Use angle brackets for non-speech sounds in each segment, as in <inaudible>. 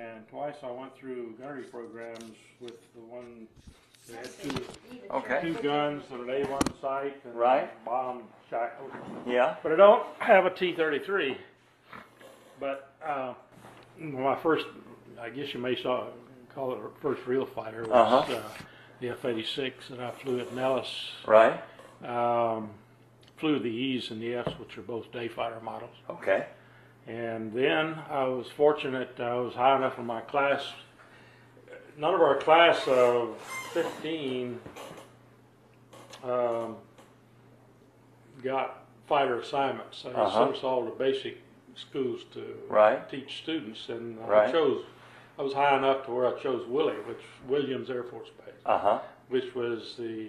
and twice I went through gunnery programs with the one that had two, Okay. two guns and an A1 sight and Right. bomb shackles. Yeah. But I don't have a T-33. But uh, my first, I guess you may saw, call it a first real fighter was Uh-huh. uh, the F-86 that I flew at Nellis. Right. Um, flew the E's and the F's, which are both day fighter models. Okay. And then I was fortunate, I was high enough in my class. None of our class of 15 um, got fighter assignments. I Uh-huh. sent us all to basic schools to Right. teach students, and I chose, I was high enough to where I chose Willie, which Williams Air Force Base, Uh huh. which was the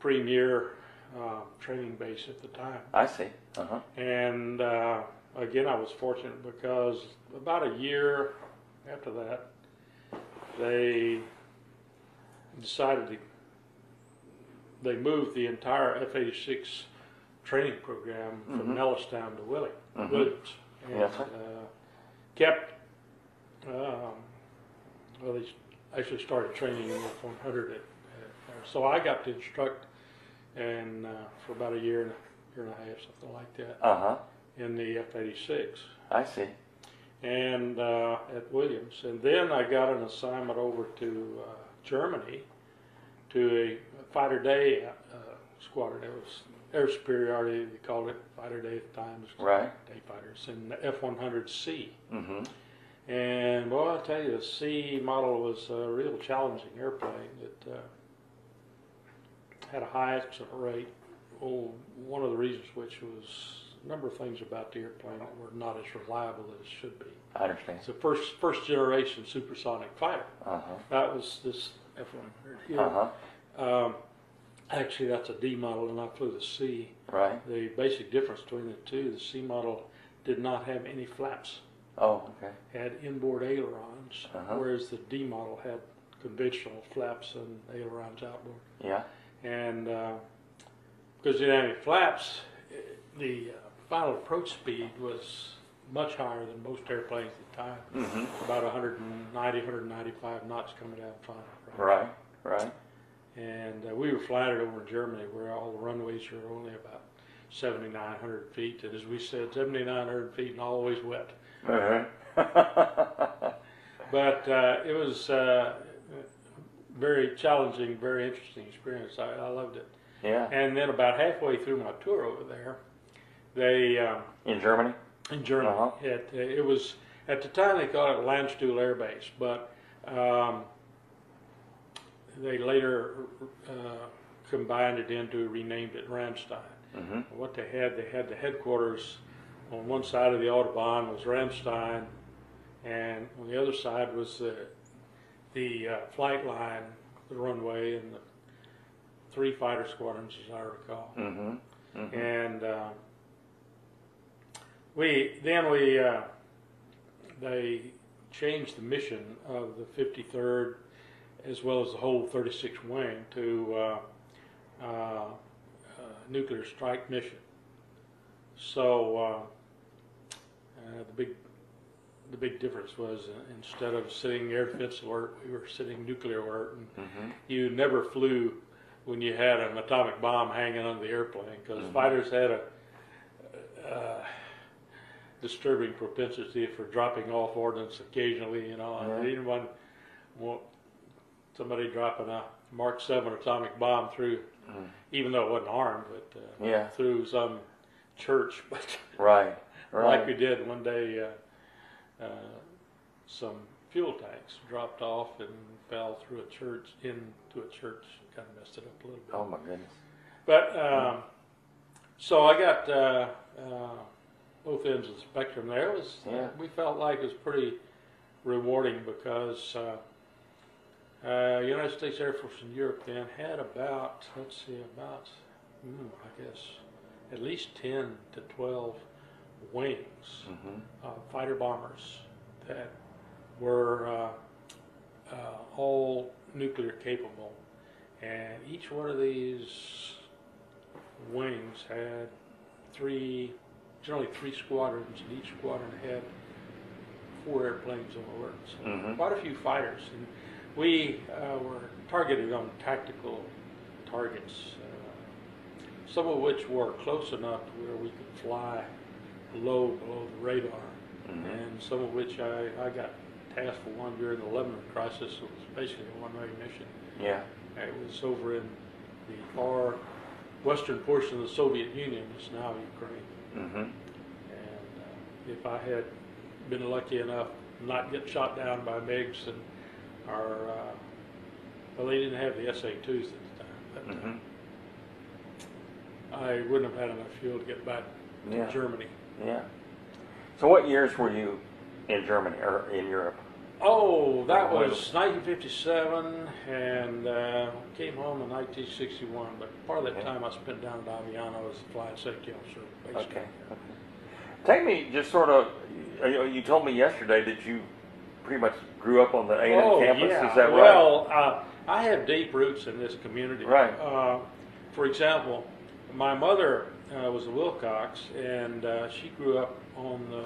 premier uh, training base at the time. I see. Uh huh. And uh, again, I was fortunate because about a year after that, they decided to they moved the entire F-86 training program from Mhm. Nellis down to Willie, Mhm. Williams, and Yes, uh, kept. Um, well, they actually started training in F-100 at, at so I got to instruct, and uh, for about a year and a year and a half, something like that Uh huh. In the F-86 I see. and uh, at Williams. And then I got an assignment over to uh, Germany to a fighter day uh, squadron. It was air superiority, they called it fighter day at the time. It was Right. Day fighters and the F-100C. Mm-hmm. And well, I tell you, the C model was a real challenging airplane It uh, had a high accident rate. Oh, one of the reasons which was a number of things about the airplane that were not as reliable as it should be. I understand. It's a first first generation supersonic fighter. Uh huh. That was this F-100 here. Uh huh. Um, actually, that's a D model, and I flew the C. Right. The basic difference between the two, the C model did not have any flaps Oh, okay. had inboard ailerons, Uh-huh. whereas the D model had conventional flaps and ailerons outboard. Yeah. And uh, because it didn't have any flaps, the uh, final approach speed was much higher than most airplanes at the time, Mm-hmm. about 190, 195 knots coming down final. Right. Right. And uh, we were flattered over in Germany where all the runways are only about 7,900 feet. And as we said, 7,900 feet and always wet. Uh-huh. <laughs> But uh, it was uh, very challenging, very interesting experience. I, I loved it. yeah. And then about halfway through my tour over there, they um, In Germany. in Germany, Uh-huh. it, it was at the time they called it Landstuhl Air Base, but um, they later uh, combined it into renamed it Ramstein. Mm-hmm. What they had, they had the headquarters on one side of the Autobahn was Ramstein, and on the other side was the the uh, flight line, the runway, and the three fighter squadrons, as I recall. Mm-hmm. mm-hmm. And uh, we then we uh, they changed the mission of the 53rd as well as the whole 36th wing to uh, uh, uh, nuclear strike mission. So uh, uh, the big the big difference was uh, instead of sitting air defense alert, we were sitting nuclear alert, and Mm-hmm. you never flew when you had an atomic bomb hanging on the airplane because Mhm. fighters had a uh, disturbing propensity for dropping off ordnance occasionally. You know, and anyone want somebody dropping a Mark Seven atomic bomb through, Mm. even though it wasn't armed, but uh, Yeah. through some church, <laughs> but Right. Right. like we did one day. Uh, uh, some fuel tanks dropped off and fell through a church into a church, kind of messed it up a little bit. oh my goodness. But um, so I got uh, uh, both ends of the spectrum there. It was Yeah. we felt like it was pretty rewarding because uh, uh, United States Air Force in Europe then had about let's see about mm, I guess at least ten to twelve wings Mm-hmm. uh, fighter bombers that were uh, uh, all nuclear capable, and each one of these wings had three, generally three squadrons, and each squadron had four airplanes on alert, so Mhm. quite a few fighters. And we uh, were targeted on tactical targets, uh, some of which were close enough to where we could fly low below the radar, Mhm. and some of which I, I got tasked for one during the Lebanon crisis. It was basically a one-way mission. Yeah. It was over in the far western portion of the Soviet Union, it's now Ukraine. Mm-hmm. And uh, if I had been lucky enough not get shot down by MiGs and our, uh, well, they didn't have the SA-2s at the time, but uh, Mm-hmm. I wouldn't have had enough fuel to get back to Yeah. Germany. Yeah. So what years were you in Germany or in Europe? Oh, that was 1957, and uh, came home in 1961. But part of that Okay. time I spent down at Aviano as a flight safety officer. based Okay. Take me just sort of. You you told me yesterday that you pretty much grew up on the A and M oh, campus. yeah. Is that right? well, uh, I have deep roots in this community. Right. Uh, for example, my mother uh, was a Wilcox, and uh, she grew up on uh,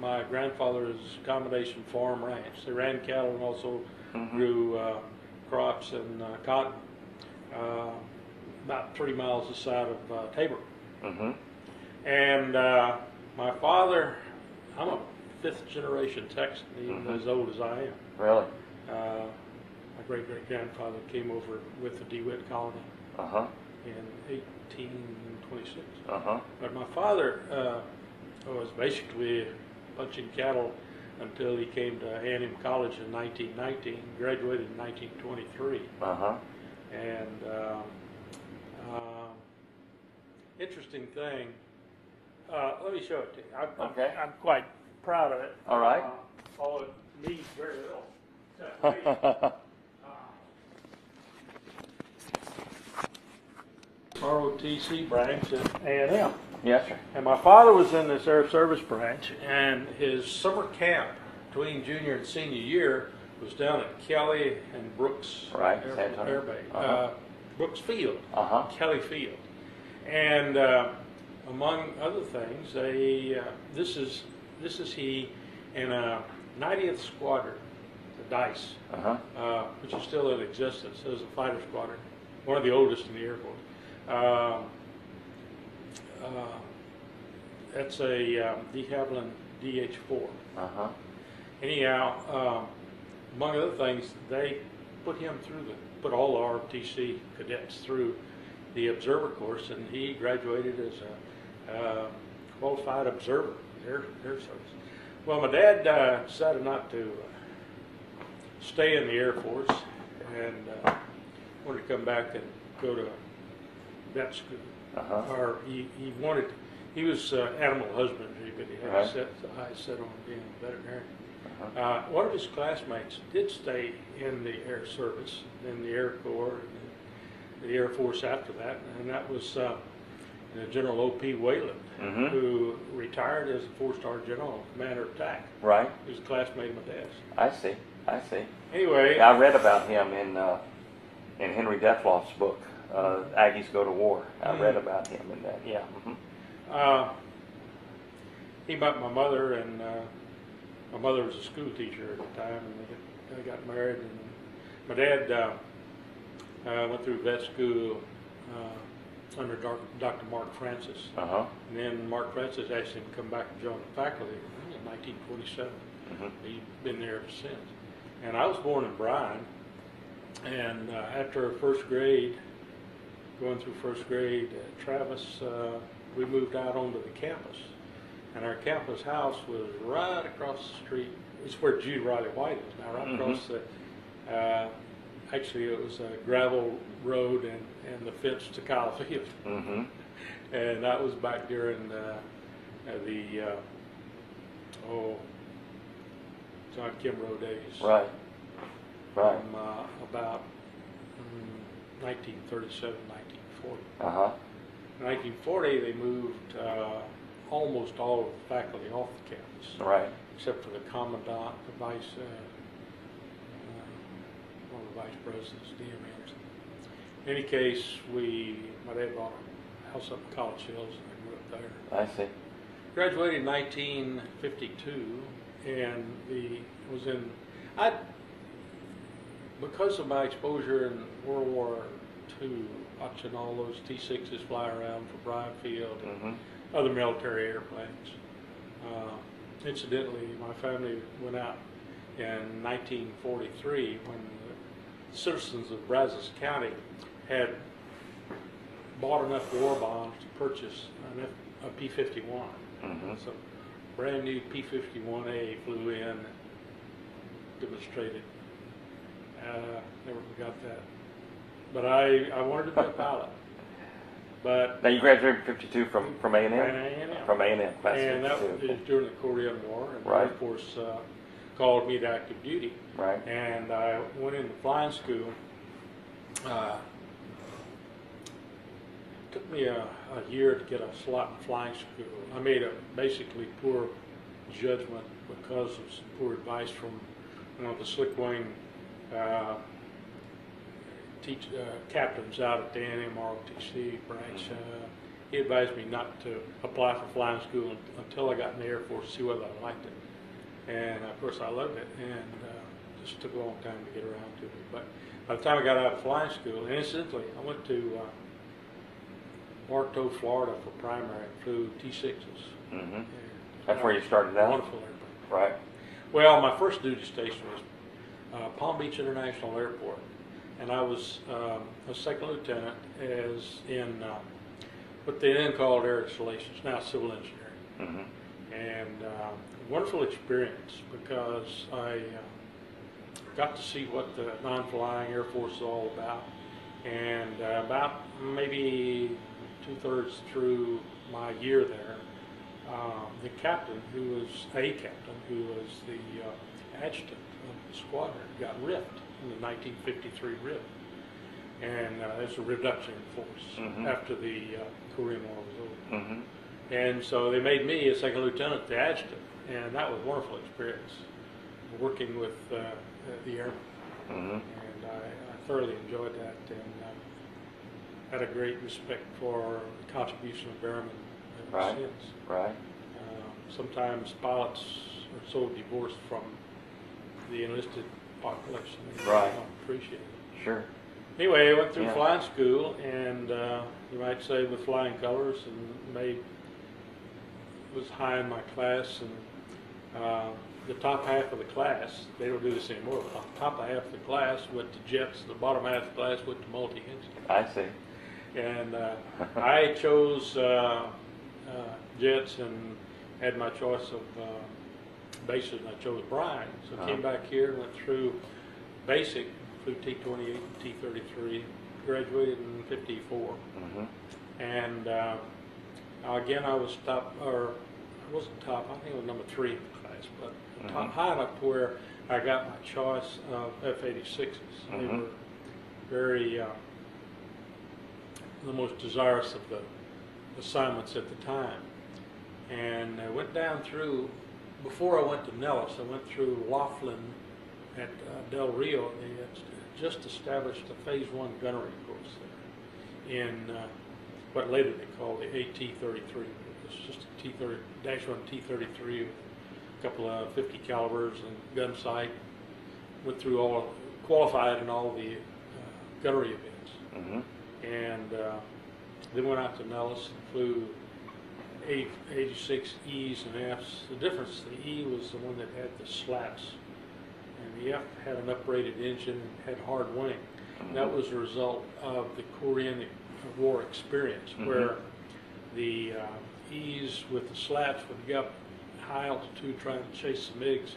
my grandfather's combination farm ranch. They ran cattle and also Mhm. grew uh, crops and uh, cotton. Uh, about 30 miles this side of uh, Tabor. Mm-hmm. And uh, my father, I'm a fifth generation Texan, even Mhm. as old as I am. Really? Uh, my great great grandfather came over with the DeWitt colony Uh huh. in 1826. Uh huh. But my father uh, was basically punching cattle until he came to A&M College in 1919, graduated in 1923. Uh huh. And uh, uh, interesting thing, uh, let me show it to you. I'm, I'm- Okay. I'm, quite proud of it. All right. Uh, although it needs very little. ROTC branch at A&M. Yes, sir. And my father was in this Air Service branch, and his summer camp between junior and senior year was down at Kelly and Brooks Right, Air, Air Base, Uh-huh. uh, Brooks Field, Uh huh. Kelly Field, and uh, among other things, they uh, this is this is he in a 90th Squadron, the Dice, Uh huh. uh, which is still in existence as a fighter squadron, one of the oldest in the Air Force. Uh, that's a um, de Havilland DH-4. Uh huh. Anyhow, um, among other things, they put him through the, put all ROTC cadets through the observer course, and he graduated as a uh, qualified observer, air, air service. Well, my dad uh, decided not to uh, stay in the Air Force and uh, wanted to come back and go to vet school. Uh-huh. Or he, he wanted, he was uh, animal husbandry, but he had Right. a set, eyes set on being a veterinarian. Uh-huh. Uh, one of his classmates did stay in the Air Service, in the Air Corps, and the Air Force after that, and that was uh, uh, General O.P. Weyland, Mhm. who retired as a four-star general, commander of TAC. Right. He was a classmate of my dad's. I see. I see. Anyway, I read about him in uh, in Henry Defloff's book, uh, Aggies Go to War. I read Mhm. about him in that. Yeah. hmm uh, he met my mother, and uh, my mother was a school teacher at the time, and they got, they got married. And my dad uh, uh, went through vet school uh, under Dr. Mark Francis. Uh huh. And then Mark Francis asked him to come back and join the faculty in 1927. hmm He's been there ever since. And I was born in Bryan, and uh, after first grade, going through first grade at Travis, uh, we moved out onto the campus. And our campus house was right across the street. It's where G. Rollie White is now, right Mhm. across the. Uh, actually, it was a gravel road and, and the fence to Kyle <laughs> Field. hmm And that was back during uh, uh, the, uh, oh, John Kimbrough days. Right. Right. From uh, about 1937, 1940. Uh huh. In 1940, they moved uh, almost all of the faculty off the campus, Right. except for the commandant, the vice, uh, uh, one of the vice presidents, D.M. Anderson. In any case, we, my dad bought a house up in College Hills, and I grew up there. I see. Graduated in 1952, and the was in I because of my exposure in World War II, watching all those T-6s fly around for Bryan Field and hmm other military airplanes. Uh, incidentally, my family went out in 1943 when the citizens of Brazos County had bought enough war bonds to purchase an F, a P-51. hmm So, brand new P-51A flew in, demonstrated. Uh, never forgot that. But I, I wanted to be a pilot. But Now you graduated in '52 from from A and From M. A&M. From A and M, and that was during the Korean War, and the Air Force uh, called me to active duty, Right. and I went into flying school. Uh, took me a, a year to get a slot in flying school. I made a basically poor judgment because of some poor advice from one of the slick wing uh, teach, uh, captains out at the A&M ROTC branch. Mhm. Uh, he advised me not to apply for flying school until I got in the Air Force to see whether I liked it. And of course, I loved it, and uh, just took a long time to get around to it. But by the time I got out of flying school, and incidentally, I went to uh, Bartow, Florida for primary and flew T6s. hmm That's where you started out. Wonderful airplane. Right. Well, my first duty station was uh, Palm Beach International Airport, and I was um, a second lieutenant as in uh, what they then called air installations, now civil engineering. hmm And uh, wonderful experience because I got to see what the non-flying Air Force is all about. And uh, about maybe two-thirds through my year there, um, the captain, who was a captain, who was the uh, adjutant squadron, got ripped in the 1953 RIF. And uh, there's a reduction in force Mhm. after the uh, Korean War was over. hmm And so they made me a second lieutenant, the adjutant, and that was a wonderful experience, working with uh, the airmen. hmm And I, I thoroughly enjoyed that and uh, had a great respect for the contribution of airmen ever Right. since. Right. Um, sometimes pilots are so divorced from the enlisted population, they Right. don't appreciate it. Sure. Anyway, I went through Yeah. flying school, and uh, you might say with flying colors, and made was high in my class, and uh, the top half of the class they don't do this anymore. But the top half of the class went to jets, the bottom half of the class went to multi engine, I see. and uh, <laughs> I chose uh, uh, jets and had my choice of uh, bases, and I chose Bryan. So I came Uh-huh. back here, went through basic, flew T-28 and T-33, graduated in 54. hmm And uh, again, I was top, or I wasn't top, I think I was number three in the class, but top, Mhm. high enough to where I got my choice of F-86s. They Mhm. were very, uh, the most desirous of the assignments at the time. And I went down through, before I went to Nellis, I went through Laughlin at uh, Del Rio. They had just established a Phase One gunnery course there in uh, what later they called the AT-33. It's just a T-30 dash one T-33, with a couple of 50 calibers and gun sight. Went through all, qualified in all the uh, gunnery events hmm and uh, then went out to Nellis and flew 80, 86 E's and F's. The difference, the E was the one that had the slats, and the F had an uprated engine and had hard wing. That was a result of the Korean War experience, Mhm. where the uh, E's with the slats would get up high altitude trying to chase the MiGs,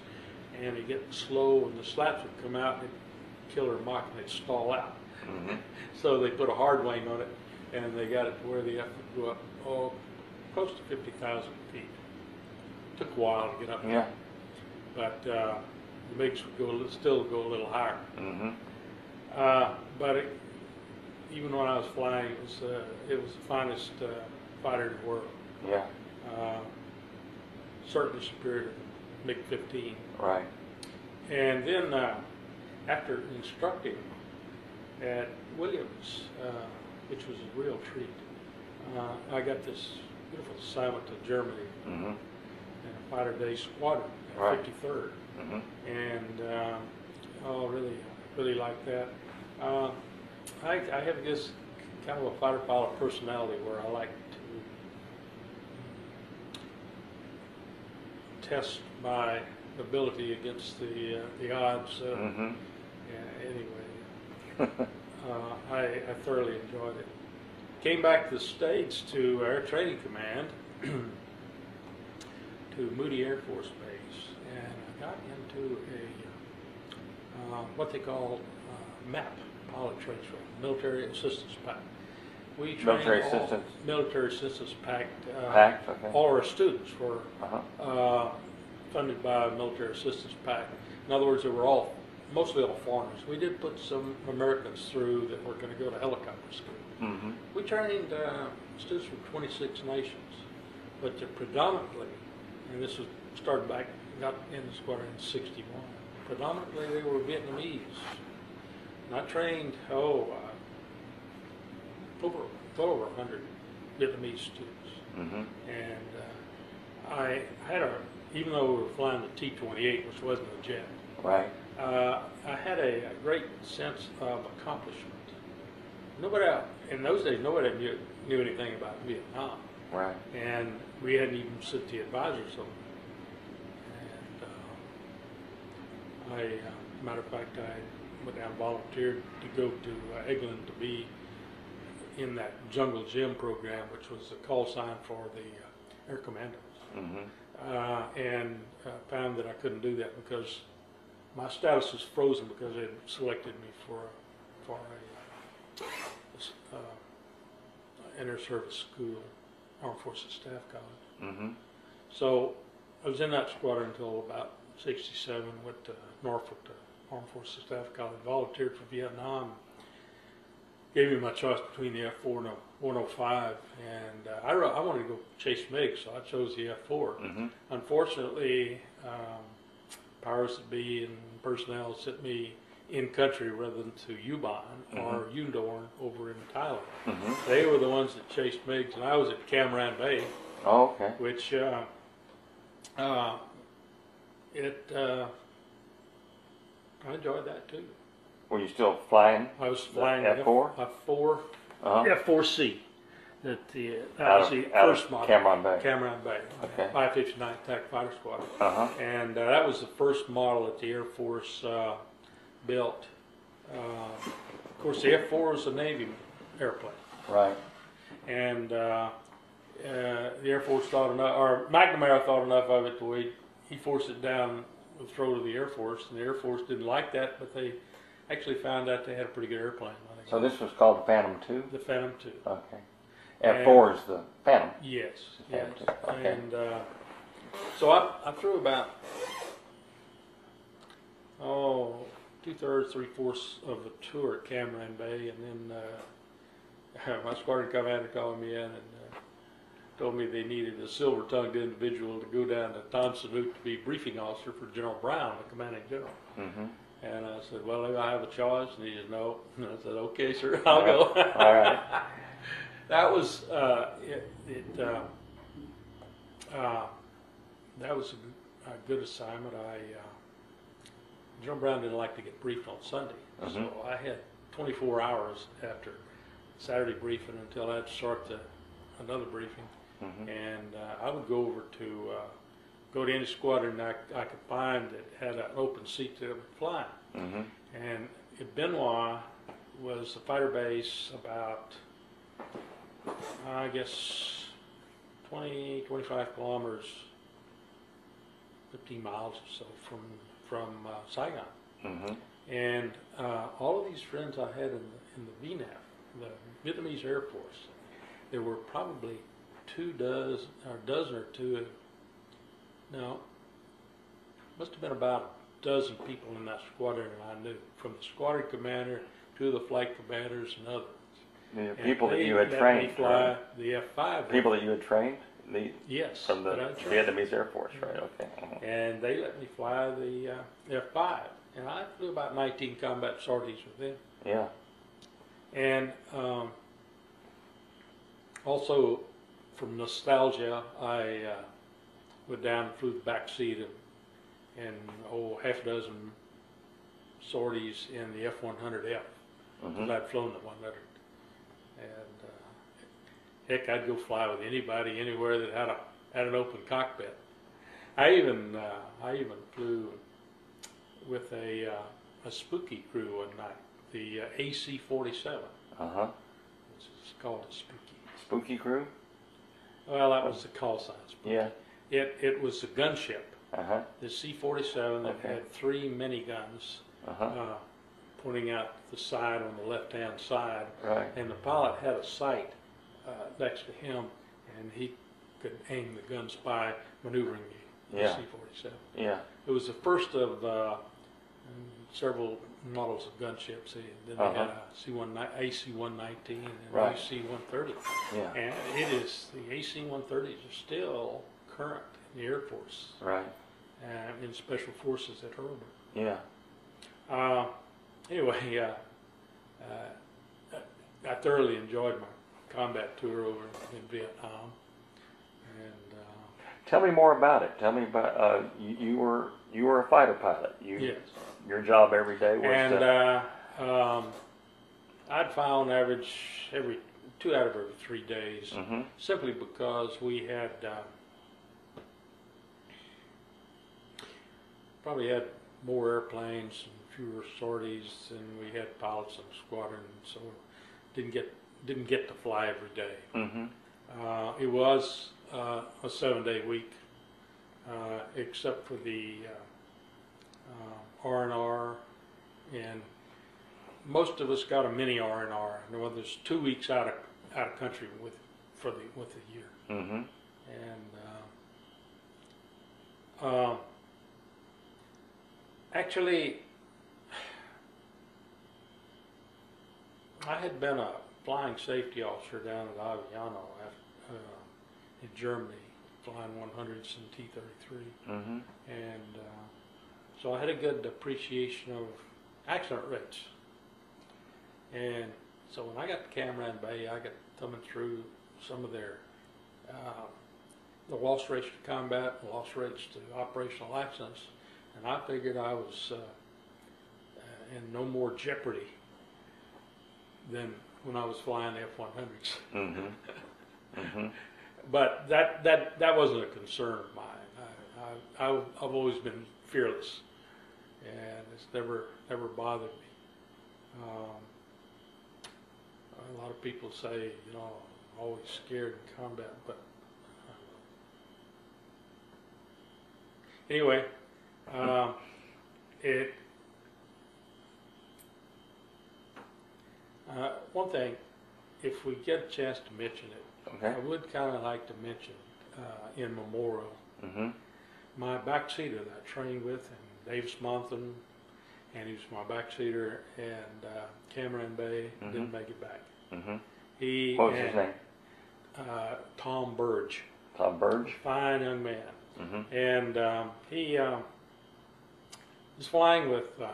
and they get slow, and the slats would come out and kill her Mach and they'd stall out. hmm <laughs> So they put a hard wing on it, and they got it to where the F would go up, oh, close to 50,000 feet. Took a while to get up Yeah. there, but uh, the MiGs would go, a little- still go a little higher. hmm Uh, but it, even when I was flying, it was, uh, it was the finest uh, fighter in the world. Yeah. Uh, certainly superior to the MiG-15. Right. And then uh, after instructing at Williams, uh, which was a real treat, uh, I got this beautiful assignment to Germany hmm in a Fighter Day Squadron, Right. 53rd, hmm and uh, oh, really, really like that. Uh, I, I have this kind of a fighter pilot personality where I like to test my ability against the uh, the odds. Uh, hmm yeah, anyway, <laughs> uh, I, I thoroughly enjoyed it. Came back to the States to Air Training Command, <clears throat> to Moody Air Force Base, and I got into a, uh, what they call uh, MAP, pilot training, military assistance pack. We trained Military all- assistance? Military assistance pack. Uh, Pact, okay. All our students were Uh-huh. uh, funded by a military assistance pack. In other words, they were all, mostly all foreigners. We did put some Americans through that were going to go to helicopter school. Hmm We trained uh, students from 26 nations, but predominantly, and this was started back, got in the squadron in 61, predominantly they were Vietnamese. And I trained, oh, uh, over, over 100 Vietnamese students. hmm And uh, I had a, even though we were flying the T-28, which wasn't a jet, Right. uh, I had a, a great sense of accomplishment. Nobody in those days, nobody knew, knew anything about Vietnam, Right. and we hadn't even sent the advisors over. And uh, I, uh, matter of fact, I went down and volunteered to go to uh, Eglin to be in that Jungle Jim program, which was the call sign for the uh, Air Commandos hmm uh, and uh, found that I couldn't do that because my status was frozen because they had selected me for for a uh, inter service school, Armed Forces Staff College. hmm So I was in that squadron until about '67. Went to Norfolk to Armed Forces Staff College, volunteered for Vietnam. Gave me my choice between the F4 and a 105, and uh, I, ro- I wanted to go chase MiG, so I chose the F4. hmm Unfortunately, um, powers that be and personnel sent me in country rather than to Ubon or Udorn over in Thailand. hmm They were the ones that chased MiGs, and I was at Cam Ranh Bay, Oh, okay. which uh, uh, it uh, I enjoyed that too. Were you still flying? I was flying F4? F four Uh-huh. F4C. That the that Out was of- the out of first model. Cam Ranh Bay. Cam Ranh Bay. Okay. 559 Attack Fighter Squadron. Uh-huh. And uh, that was the first model that the Air Force uh, built. Uh, of course, the F-4 was a Navy airplane, Right. and uh, uh, the Air Force thought enough, or McNamara thought enough of it to he, he forced it down the throat of the Air Force, and the Air Force didn't like that, but they actually found out they had a pretty good airplane. when they So this was called the Phantom 2? the Phantom 2. Okay. F4 is the Phantom. Yes, yes. okay. And uh, so I, I threw about, oh, two thirds, three fourths of a tour at Cam Ranh Bay, and then uh, <laughs> my squadron commander called me in and uh, told me they needed a silver tongued individual to go down to Tan Son Nhut to be briefing officer for General Brown, the commanding general. hmm And I said, Well, do I have a choice? And he said, No. <laughs> And I said, Okay, sir, I'll go. All right. <laughs> that was uh, it. it uh, uh, that was a, a good assignment. I John Brown didn't like to get briefed on Sunday, so I had 24 hours after Saturday briefing until I'd start the another briefing, hmm and uh, I would go over to uh, go to any squadron I, I could find that had an open seat that would fly. hmm And at Bien Hoa was the fighter base about, I guess, 20, 25 kilometers, 15 miles or so from, from uh, Saigon. hmm And uh, all of these friends I had in the, in the VNAF, the Vietnamese Air Force, there were probably two dozen, or a dozen or two, no, must have been about a dozen people in that squadron that I knew, from the squadron commander to the flight commanders and others. The people that you had trained, fly right? the F-5. People that you had trained? The, yes, from the that I trained. Vietnamese Air Force, right? Okay. Mhm. and they let me fly the uh, F-5, and I flew about 19 combat sorties with them. Yeah. And um, also, from nostalgia, I uh, went down and flew the back seat of, and oh, half a dozen sorties in the F-100F. Mhm. I'd flown the 100. And heck, I'd go fly with anybody anywhere that had a had an open cockpit. I even uh, I even flew with a uh, a spooky crew one night, the uh, AC-47, Uh huh. which is called a spooky. Spooky crew. Well, that was the call sign. Spooky. Yeah. It it was a gunship, Uh huh. the C-47 that Okay. had three miniguns Uh huh. uh, pointing out the side on the left-hand side, Right. and the pilot had a sight next to him, and he could aim the gun spy maneuvering the Yeah. C-47. Yeah. It was the first of uh, several models of gunships. They, then they had Uh-huh. a C-1 AC-119 and Right. AC-130, Yeah. and it is the AC-130s are still current in the Air Force Right. and in Special Forces at Hurlburt. Yeah. Uh, anyway, <laughs> uh, uh, I thoroughly enjoyed my combat tour over in Vietnam, and uh, Tell me more about it. Tell me about uh, you, you were you were a fighter pilot. You yes, your job every day was and to, uh, um, I'd fly on average every two out of every three days, Mhm. simply because we had uh, probably had more airplanes and fewer sorties, and we had pilots in the squadron, so didn't get didn't get to fly every day. Mhm. Uh, it was uh, a seven day week, uh, except for the uh, R and R, and most of us got a mini R and R. Well, there's two weeks out of out of country with for the with the year, Mhm. and uh, um, actually, <sighs> I had been a flying safety officer down at Aviano uh, in Germany, flying 100s and T-33, Mhm. and uh, so I had a good appreciation of accident rates. And so when I got to Cam Ranh Bay, I got thumbing through some of their uh, the loss rates to combat, the loss rates to operational accidents, and I figured I was uh, uh, in no more jeopardy than when I was flying the F-100s. Mhm. Mhm. But that, that, that wasn't a concern of mine. I, I, I've I've always been fearless, and it's never, never bothered me. Um, a lot of people say, you know, I'm always scared in combat, but uh, anyway, um, it. Uh, one thing, if we get a chance to mention it, Okay. I would kind of like to mention uh, in memorial Mhm. my backseater that I trained with, and Dave Smonthan, and he was my backseater, and uh, Cam Ranh Bay didn't make it back. Mhm. He What was and, his name? Uh, Tom Burge, Tom Burge. fine young man, Mhm. and um, he um, was flying with. Uh,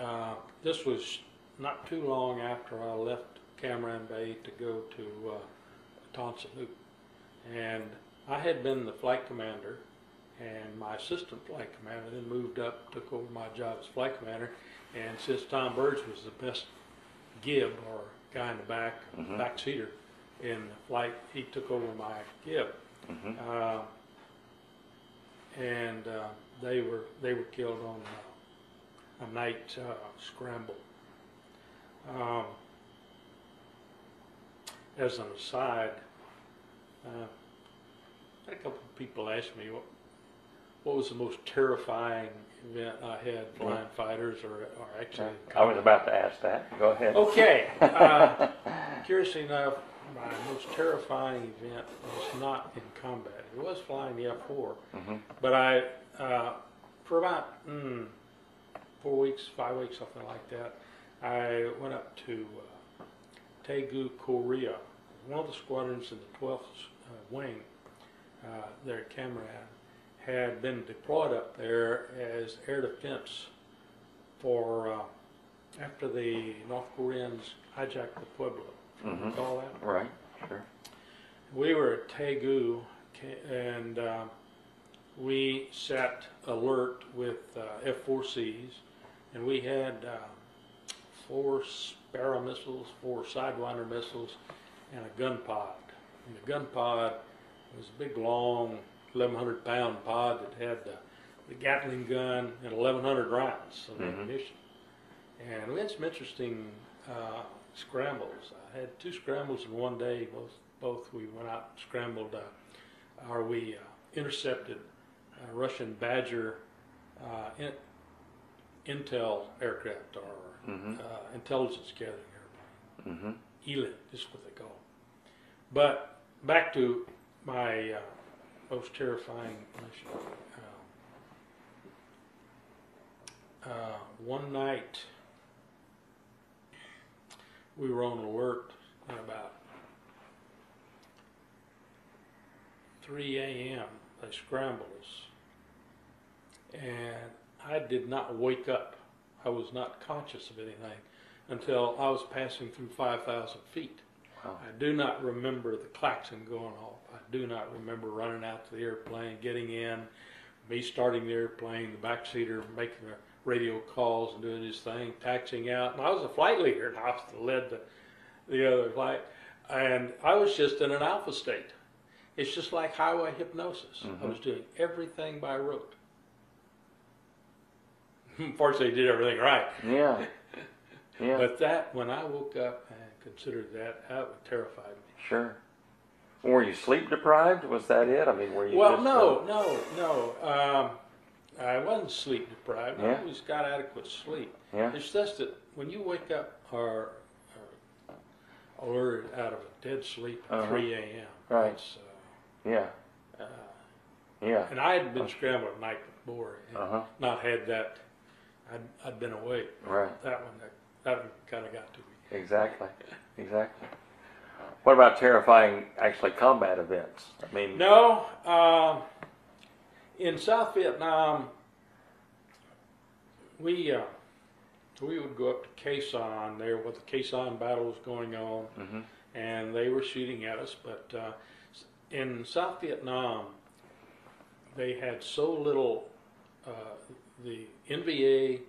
uh, this was not too long after I left Cam Ranh Bay to go to uh, Tan Son Nhut, and I had been the flight commander, and my assistant flight commander then moved up, took over my job as flight commander, and since Tom Burge was the best gib or guy in the back, Mhm. back seater in the flight, he took over my gib. Mhm. Uh, and uh, they were they were killed on a night uh, scramble. Um, as an aside, uh, a couple of people asked me what what was the most terrifying event I had flying fighters or, or actually. I was about to ask that. Go ahead. Okay. <laughs> Uh, curiously enough, my most terrifying event was not in combat. It was flying the F-4, Mhm. but I, uh, for about mm, four weeks, five weeks, something like that, I went up to uh, Daegu, Korea. One of the squadrons in the 12th uh, wing uh, there at Cam Ranh had been deployed up there as air defense for uh, after the North Koreans hijacked the Pueblo. Mhm. Recall that? Right. Sure. We were at Daegu, and uh, we sat alert with uh, F-4Cs, and we had uh, four Sparrow missiles, four Sidewinder missiles, and a gun pod. And the gun pod was a big, long, 1,100 pound pod that had the, the Gatling gun and 1,100 rounds of Mhm. ammunition. And we had some interesting uh, scrambles. I had two scrambles in one day. Both, both we went out and scrambled, uh, or we uh, intercepted a Russian Badger uh, in, intel aircraft or Mhm. uh, intelligence gathering airplane. Mhm. ELINT is what they call. it. But back to my uh, most terrifying mission. Um, uh, one night, we were on alert at about 3 a.m. They scrambled us, and I did not wake up. I was not conscious of anything until I was passing through 5,000 feet. Wow. I do not remember the klaxon going off. I do not remember running out to the airplane, getting in, me starting the airplane, the backseater making the radio calls and doing his thing, taxiing out. And I was a flight leader, and I was led the, the other flight. And I was just in an alpha state. It's just like highway hypnosis. I Mhm. was doing everything by rote. <laughs> Fortunately, did everything right. Yeah. <laughs> Yeah. But that, when I woke up and considered that, that terrified me. sure. Were you sleep deprived? Was that it? I mean, were you? Well, no, uh, no, no. Um, I wasn't sleep deprived. I always got adequate sleep. yeah. It's just that when you wake up or, or alerted out of a dead sleep at Uh-huh. 3 a.m. Right. It's, Yeah. uh, uh, Yeah. and I had been scrambled the night before and Uh huh. not had that. I'd, I'd been awake. Right. That one, that, that one kind of got to me. Exactly. Exactly. What about terrifying, actually combat events? I mean, No, uh, in South Vietnam, we uh, we would go up to Khe Sanh there, where the Khe Sanh battle was going on, Mhm. and they were shooting at us. But uh, in South Vietnam, they had so little. The NVA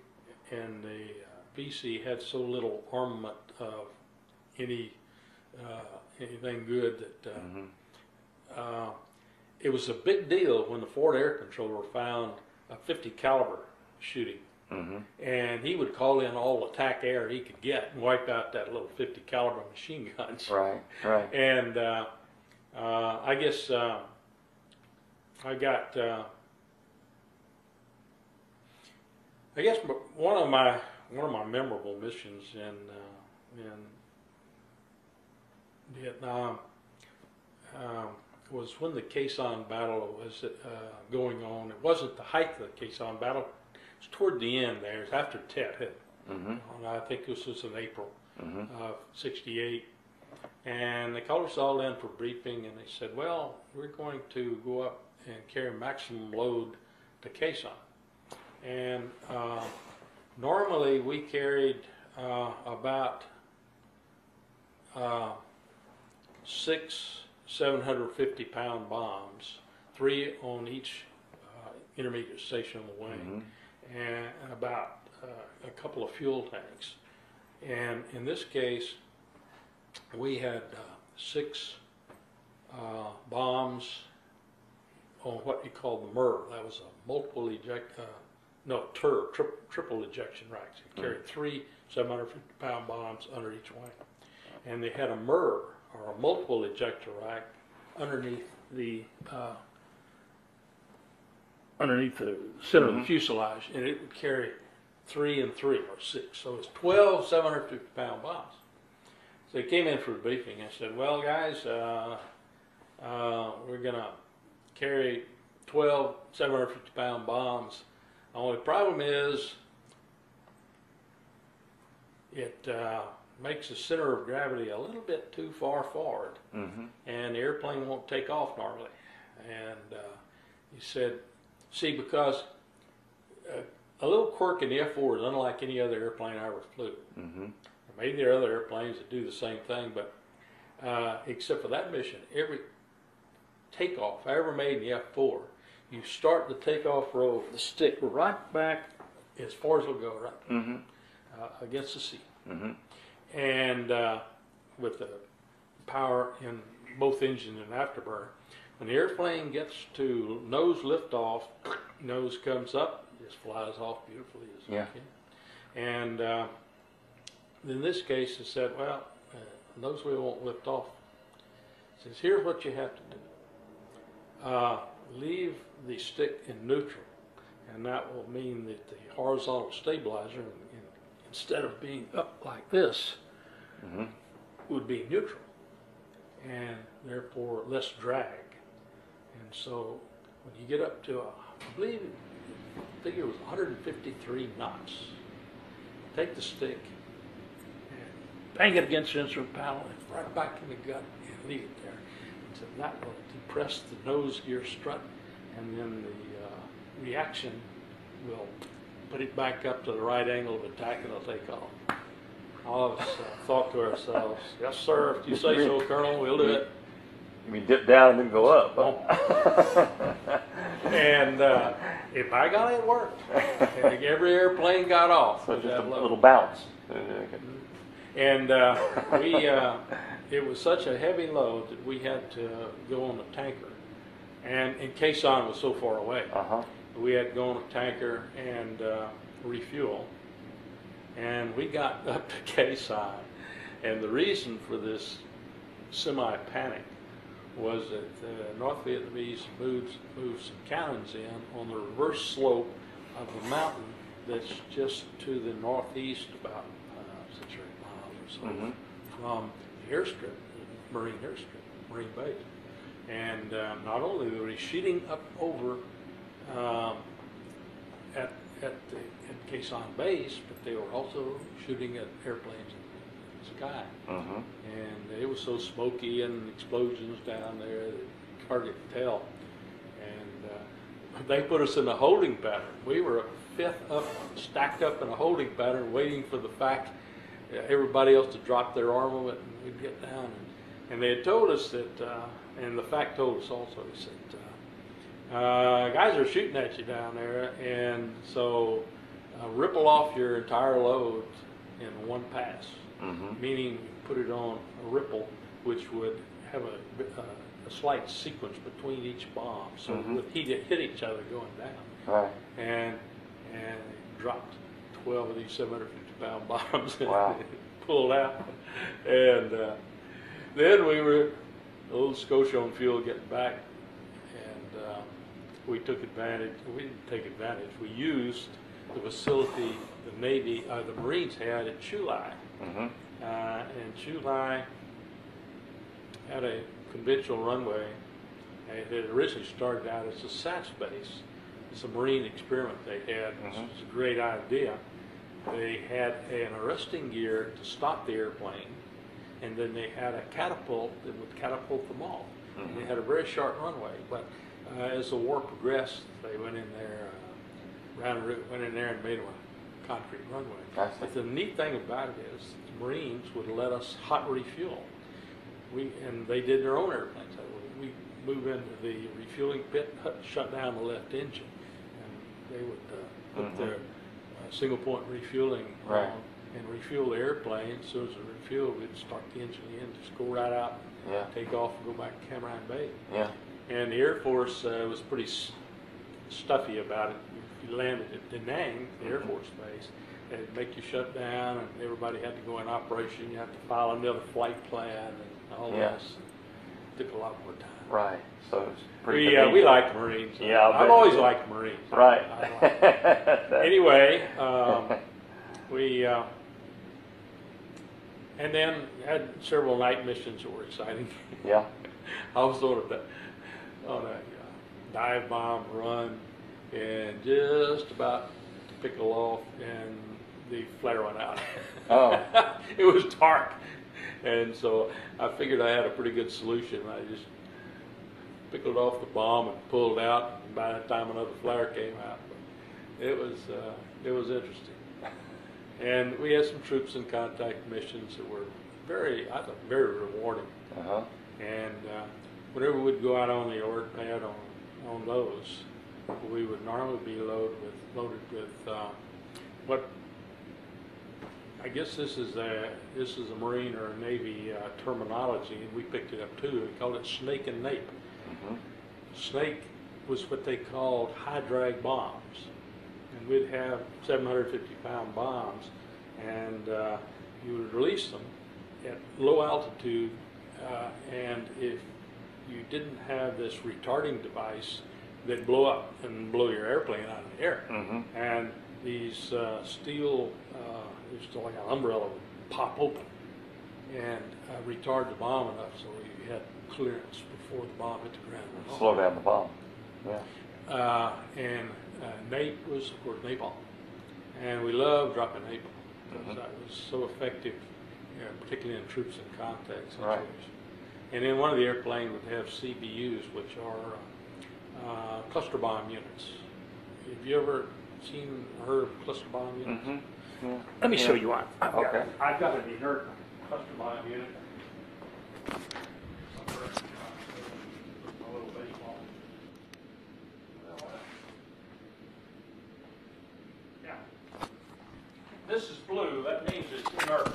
and the uh, VC had so little armament of any uh, anything good that. Uh, Mhm. uh, it was a big deal when the Forward Air Controller found a 50 caliber shooting, Mhm. and he would call in all attack air he could get and wipe out that little 50 caliber machine guns. <laughs> Right. Right. And uh, uh, I guess uh, I got. Uh, I guess one of my one of my memorable missions in uh, in Vietnam um, was when the Sanh battle was uh, going on. It wasn't the height of the Sanh battle; it was toward the end. There, it was after Tet hit. Mhm. And I think this was in April Mhm. of '68. And they called us all in for briefing, and they said, "Well, we're going to go up and carry maximum load to Sanh." And uh, normally we carried uh, about uh, six 750 pound bombs, three on each uh, intermediate station on the wing, and about uh, a couple of fuel tanks. And in this case, we had uh, six uh, bombs on what you call the MIRV. That was a multiple eject, uh, no, TER, tri- triple ejection racks. It carried three 750 pound bombs under each wing. And they had a MIRV, or a multiple ejector rack, underneath the uh, underneath the center of the Mhm. fuselage, and it would carry three and three or six. So it's 12 750 pound bombs. So they came in for the briefing and said, Well, guys, uh, uh, we're going to carry 12 750 pound bombs. Only problem is it uh, makes the center of gravity a little bit too far forward Mhm. and the airplane won't take off normally. And uh, he said, see, because uh, a little quirk in the F-4 is unlike any other airplane I ever flew. Mhm. Maybe there are other airplanes that do the same thing, but uh, except for that mission, every takeoff I ever made in the F4. You start the takeoff roll with the stick right back as far as it'll go, right Mm-hmm. uh, against the seat, Mm-hmm. and uh, with the power in both engine and afterburner. When the airplane gets to nose liftoff, nose comes up, just flies off beautifully as Yeah. can. And uh, in this case, it said, well, uh, nose wheel won't lift off. It says, here's what you have to do. Uh, leave the stick in neutral, and that will mean that the horizontal stabilizer, in, in, instead of being up like this, Mm-hmm. would be neutral, and therefore less drag. And so when you get up to, a, I believe, I think it was 153 knots, take the stick and bang it against the instrument panel and right back in the gut and leave it there. And so that will depress the nose gear strut, and then the uh, reaction will put it back up to the right angle of attack and it'll take off. All of us uh, thought to ourselves, yes, sir, if you say so, Colonel, we'll do it. You mean dip down and then go up? huh? <laughs> And uh, if I got it, it worked. And every airplane got off so just a little bounce. And uh, we, uh, it was such a heavy load that we had to go on a tanker. And in Khe Sanh was so far away. Uh huh. We had to go on a tanker and uh, refuel. And we got <laughs> up to Khe Sanh. And the reason for this semi-panic was that the North Vietnamese moved, moved some cannons in on the reverse slope of a mountain that's just to the northeast about uh, six or eight miles or so Mhm. from the airstrip, Marine airstrip, Marine base. And uh, not only were they shooting up over um, at, at the at Khe Sanh base, but they were also shooting at airplanes in the sky. Mm-hmm. And it was so smoky and explosions down there hardly could tell. And uh, they put us in a holding pattern. We were a fifth up, stacked up in a holding pattern, waiting for the FAC, uh, everybody else to drop their armament and we'd get down. And, and they had told us that, uh, and the FAC told us also, he said, uh, uh, guys are shooting at you down there, and so uh, ripple off your entire load in one pass Mm-hmm. meaning put it on a ripple, which would have a, uh, a slight sequence between each bomb, so it Mhm. would hit, hit each other going down. Right. And and dropped 12 of these 750 pound <laughs> bombs and Wow. <laughs> pulled out. And uh, then we were a little Scotia on fuel getting back, and uh, we took advantage. We didn't take advantage. We used the facility the Navy, uh, the Marines had at Chu Lai. Mm-hmm. Uh, and Chu Lai had a conventional runway. It had originally started out as a SATS base. It's a Marine experiment they had. Mhm. was a great idea. They had an arresting gear to stop the airplane, and then they had a catapult that would catapult them off. And They Mhm. had a very short runway, but uh, as the war progressed, they went in there, uh, round route, went in there and made a concrete runway. But the neat thing about it is, the Marines would let us hot refuel. We and they did their own airplanes. We move into the refueling pit, hut- shut down the left engine, and they would uh, put Mhm. their uh, single point refueling Right. And refuel the airplane. As soon as it refueled, we'd start the engine in, just go right out, Yeah. take off, and go back to Cam Ranh Bay. Yeah. And the Air Force uh, was pretty s- stuffy about it. If you landed at Da Nang, the Air Mhm. Force Base, they'd make you shut down, and everybody had to go in operation. You had to file another flight plan and all Yeah. this. Took a lot more time. Right. So it's pretty. We, uh, we liked Marines. Yeah, I've always liked Marines. Right. I like- anyway, um, <laughs> we uh, and then had several night missions that were exciting. yeah. <laughs> I was on a on a uh, dive bomb run, and just about to pick a off, and the flare went out. Oh. <laughs> it was dark, and so I figured I had a pretty good solution. I just pickled off the bomb and pulled out. And by the time another flare came out, it was uh, it was interesting. And we had some troops in contact missions that were very, I thought, very rewarding. Uh huh. And uh, whenever we'd go out on the alert pad on, on those, we would normally be loaded with, loaded with, uh, what, I guess this is a, this is a Marine or a Navy uh, terminology, and we picked it up too. We called it snake and nape. Mhm. Snake was what they called high drag bombs. And we'd have 750 pound bombs, and uh, you would release them at low altitude. Uh, and if you didn't have this retarding device, they'd blow up and blow your airplane out of the air. Mhm. And these uh, steel, uh, it was like an umbrella would pop open and uh, retard the bomb enough so you had clearance before the bomb hit the ground. Slow down the bomb. Yeah. Uh, and uh, nape was, of course, napalm. And we loved dropping napalm because Mhm. that was so effective, you know, particularly in troops and contact Right. And then one of the airplanes would have CBUs, which are uh, uh, cluster bomb units. Have you ever seen or heard of cluster bomb units? Mhm. Yeah. Let me show you one. I've got, Okay. I've got an inert cluster bomb unit. A little baseball. Yeah. This is blue, that means it's inert.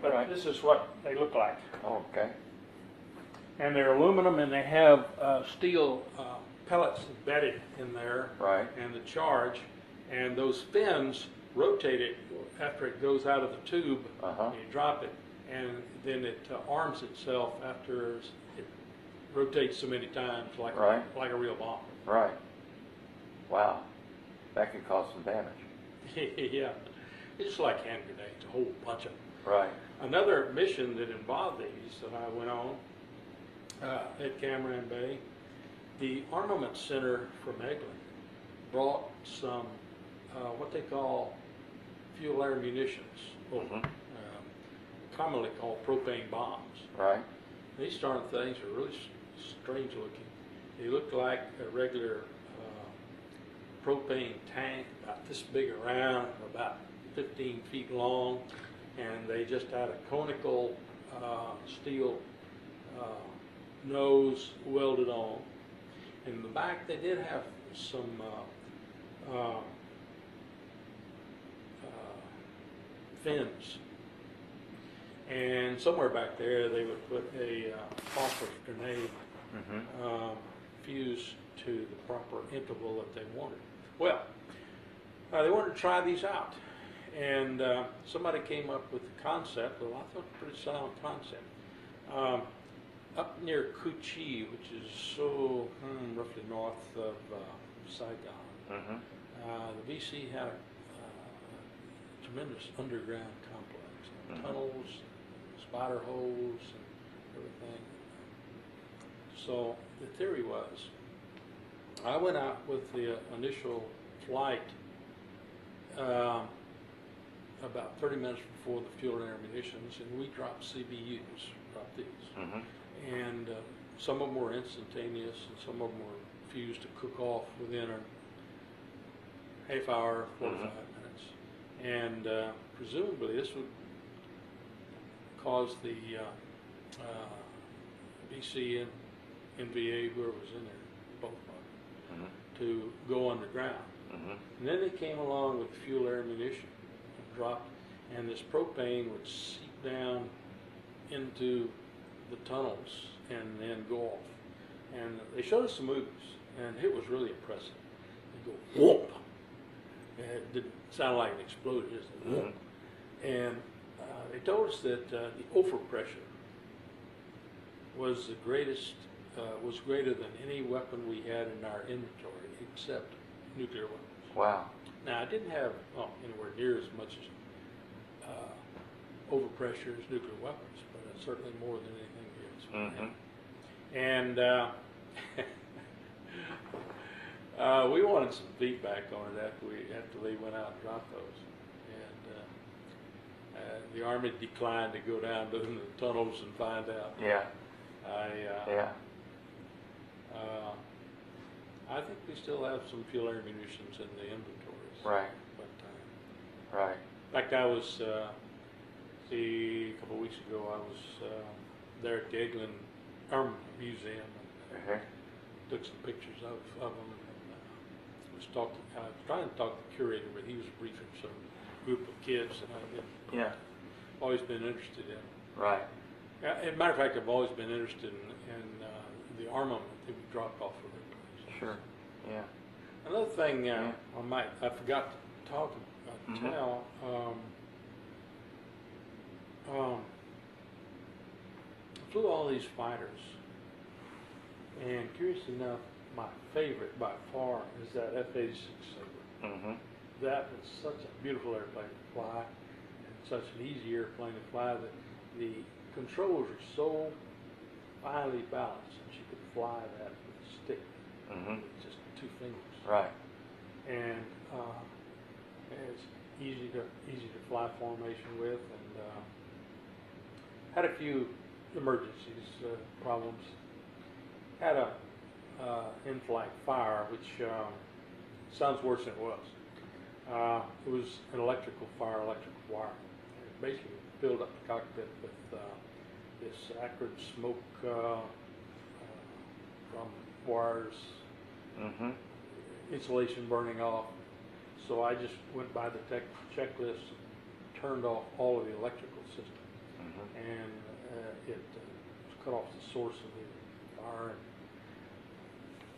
But Right. this is what they look like. Okay. And they're aluminum and they have uh, steel uh, pellets embedded in there. Right. And the charge, and those fins rotate it after it goes out of the tube. Uh-huh. You drop it, and then it uh, arms itself after it rotates so many times, like Right. like a real bomb. Right. Wow. That could cause some damage. <laughs> yeah, it's like hand grenades, a whole bunch of them. Right. Another mission that involved these that I went on uh, at Cam Ranh Bay, the Armament Center from Eglin brought some uh, what they call fuel air munitions, or Mhm. um, commonly called propane bombs. Right. These darn things are really s- strange looking. They look like a regular uh, propane tank, about this big around, about 15 feet long, and they just had a conical uh, steel uh, nose welded on. In the back, they did have some uh, uh, uh, fins and somewhere back there, they would put a uh, phosphorus grenade Mm-hmm. uh, fuse to the proper interval that they wanted. Well, uh, they wanted to try these out, and uh, somebody came up with the concept. Well, I thought a pretty sound concept. Um, up near Cu Chi, which is so hmm, roughly north of uh, Saigon, Mm-hmm. uh, the VC had a uh, tremendous underground complex, Mhm. tunnels, spider holes, and everything. So the theory was, I went out with the initial flight um, about 30 minutes before the fuel and air munitions, and we dropped CBUs, dropped these Mm-hmm. and uh, some of them were instantaneous, and some of them were fused to cook off within a half hour, 45 Mhm. minutes. And uh, presumably, this would cause the uh, uh, VC and NVA, whoever was in there, both of them, Mm-hmm. to go underground. Mm-hmm. And then they came along with fuel air ammunition and and this propane would seep down into the tunnels and then go off. And they showed us some movies, and it was really impressive. They go whoop. And it didn't sound like an explosion, just whoop. And uh, they told us that uh, the overpressure was the greatest, uh, was greater than any weapon we had in our inventory except nuclear weapons. Wow. Now, I didn't have well, anywhere near as much as uh, overpressure as nuclear weapons, but it's certainly more than anything else. Mhm. And uh, <laughs> uh, we wanted some feedback on it after we after they went out and dropped those. And uh, uh, the army declined to go down to the tunnels and find out. Yeah. I uh, Yeah. uh, I think we still have some fuel air munitions in the inventories. Right. But, uh, Right. in fact, I was, uh, see, a couple of weeks ago, I was uh, there at the Eglin Army Museum and Okay. took some pictures of, of them. And, uh, was talking, I was trying to talk to the curator, but he was briefing some group of kids that I've Yeah. always been interested in. Right. Yeah, As a matter of fact, I've always been interested in, in uh, the armament that we dropped off of place. Sure. Yeah. Another thing uh, I might, I forgot to talk, uh, Mhm. tell, um, um, I flew all these fighters, and curious enough, my favorite by far is that F-86 Sabre. Mm-hmm. That was such a beautiful airplane to fly, and such an easy airplane to fly that the controls are so finely balanced that you could fly that with a stick, Mm-hmm. with just two fingers Right. and uh, it's easy to easy to fly formation with, and uh, had a few emergencies uh, problems. Had a uh, in-flight fire, which um, sounds worse than it was. Uh, it was an electrical fire, electrical wire. It basically filled up the cockpit with uh, this acrid smoke uh, uh, from wires Mm-hmm. Insulation burning off. So I just went by the tech checklist, turned off all of the electrical system, Mm-hmm. and uh, it uh, cut off the source of the fire.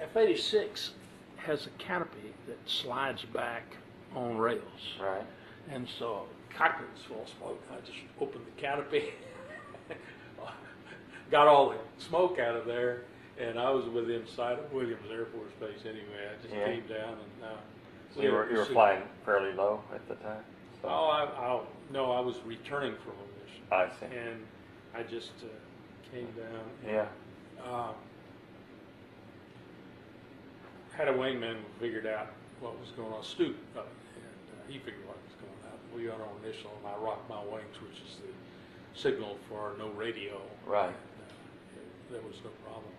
F-86 has a canopy that slides back on rails, Right. and so cockpit was full of smoke. I just opened the canopy, <laughs> got all the smoke out of there, and I was within sight of Williams Air Force Base anyway. I just Yeah. came down and. Uh, So you were you were flying fairly low at the time. So. Oh, I, I, no, I was returning from a mission, I see. and I just uh, came down. and, Yeah. Um, had a wingman who figured out what was going on, Stu, uh, and uh, he figured what was going on. We got our initial, and I rocked my wings, which is the signal for no radio. Right. And, uh, there was no problem.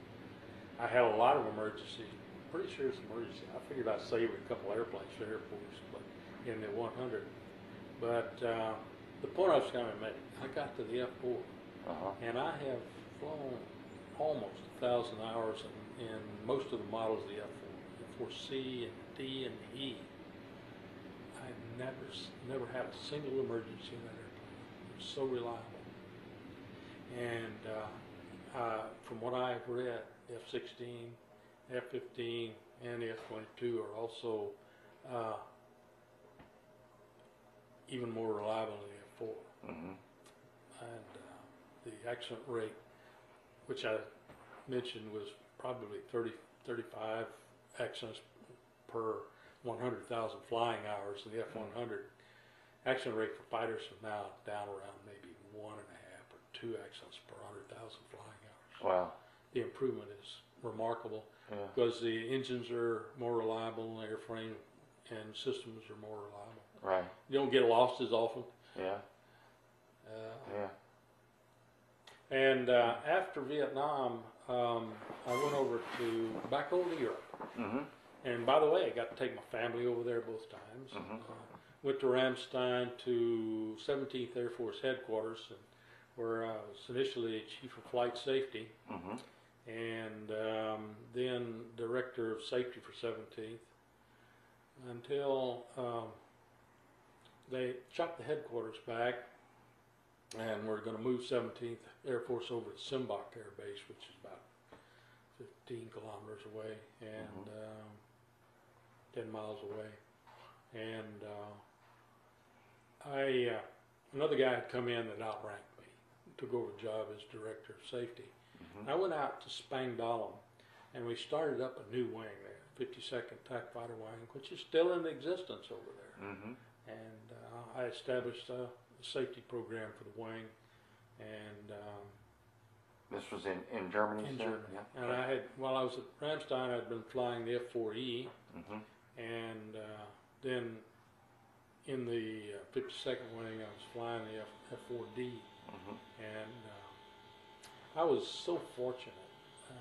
I had a lot of emergencies. Pretty sure it's emergency. I figured I'd save a couple airplanes for Air Force, but in the 100. But uh, the point I was going to make, I got to the F4, Uh huh. and I have flown almost a thousand hours in, in most of the models of the F4, F4C and D and E. I never, never had a single emergency in that airplane. It was so reliable. And uh, uh, from what I've read, F-16, F-15, and the F-22 are also uh, even more reliable than the F-4 Mm-hmm. and uh, the accident rate, which I mentioned was probably 30, 35 accidents per 100,000 flying hours in the F-100. Accident rate for fighters is now down around maybe one and a half or two accidents per 100,000 flying hours. Wow. The improvement is remarkable Yeah. because the engines are more reliable, the airframe and systems are more reliable. Right. You don't get lost as often. Yeah. Uh, Yeah. And uh, after Vietnam, um, I went over to back over to Europe. Mm-hmm. And by the way, I got to take my family over there both times. Mhm. Uh, went to Ramstein to 17th Air Force headquarters, and where I was initially chief of flight safety, Mm-hmm. And um, then director of safety for 17th, until um, they chopped the headquarters back, and we're going to move 17th Air Force over to Sembach Air Base, which is about 15 kilometers away and um, 10 miles away. And uh, I, uh, another guy had come in that outranked me, took over the job as director of safety. Mhm. I went out to Spangdahlem, and we started up a new wing there, 52nd TAC Fighter Wing, which is still in existence over there. Mm-hmm. And uh, I established a safety program for the wing, and um, This was in, in Germany, in? Germany. Yeah. And I had, while I was at Ramstein, I'd been flying the F4E, Mm-hmm. and uh, then in the uh, 52nd wing, I was flying the F- F4D, Mm-hmm. and uh, I was so fortunate. Uh,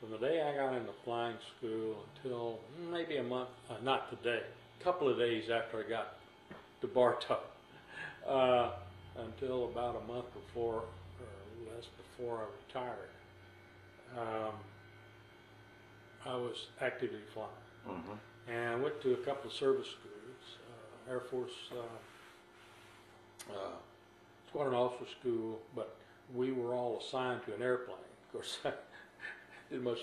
from the day I got into flying school until maybe a month, uh, not today, a couple of days after I got to Bartow, <laughs> uh, until about a month before or less before I retired, um, I was actively flying. Mm-hmm. And I went to a couple of service schools, uh, Air Force uh, uh, Squadron Officer School, but we were all assigned to an airplane. Of course, <laughs> I didn't much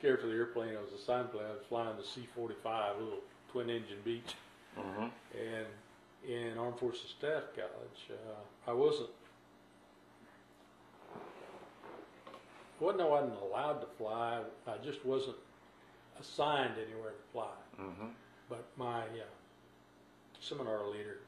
care for the airplane I was assigned to. I was flying the C-45, a little twin-engine Beech. Mm-hmm. And in Armed Forces Staff College, uh, I wasn't wasn't I wasn't allowed to fly. I just wasn't assigned anywhere to fly. Mm-hmm. But my uh, seminar leader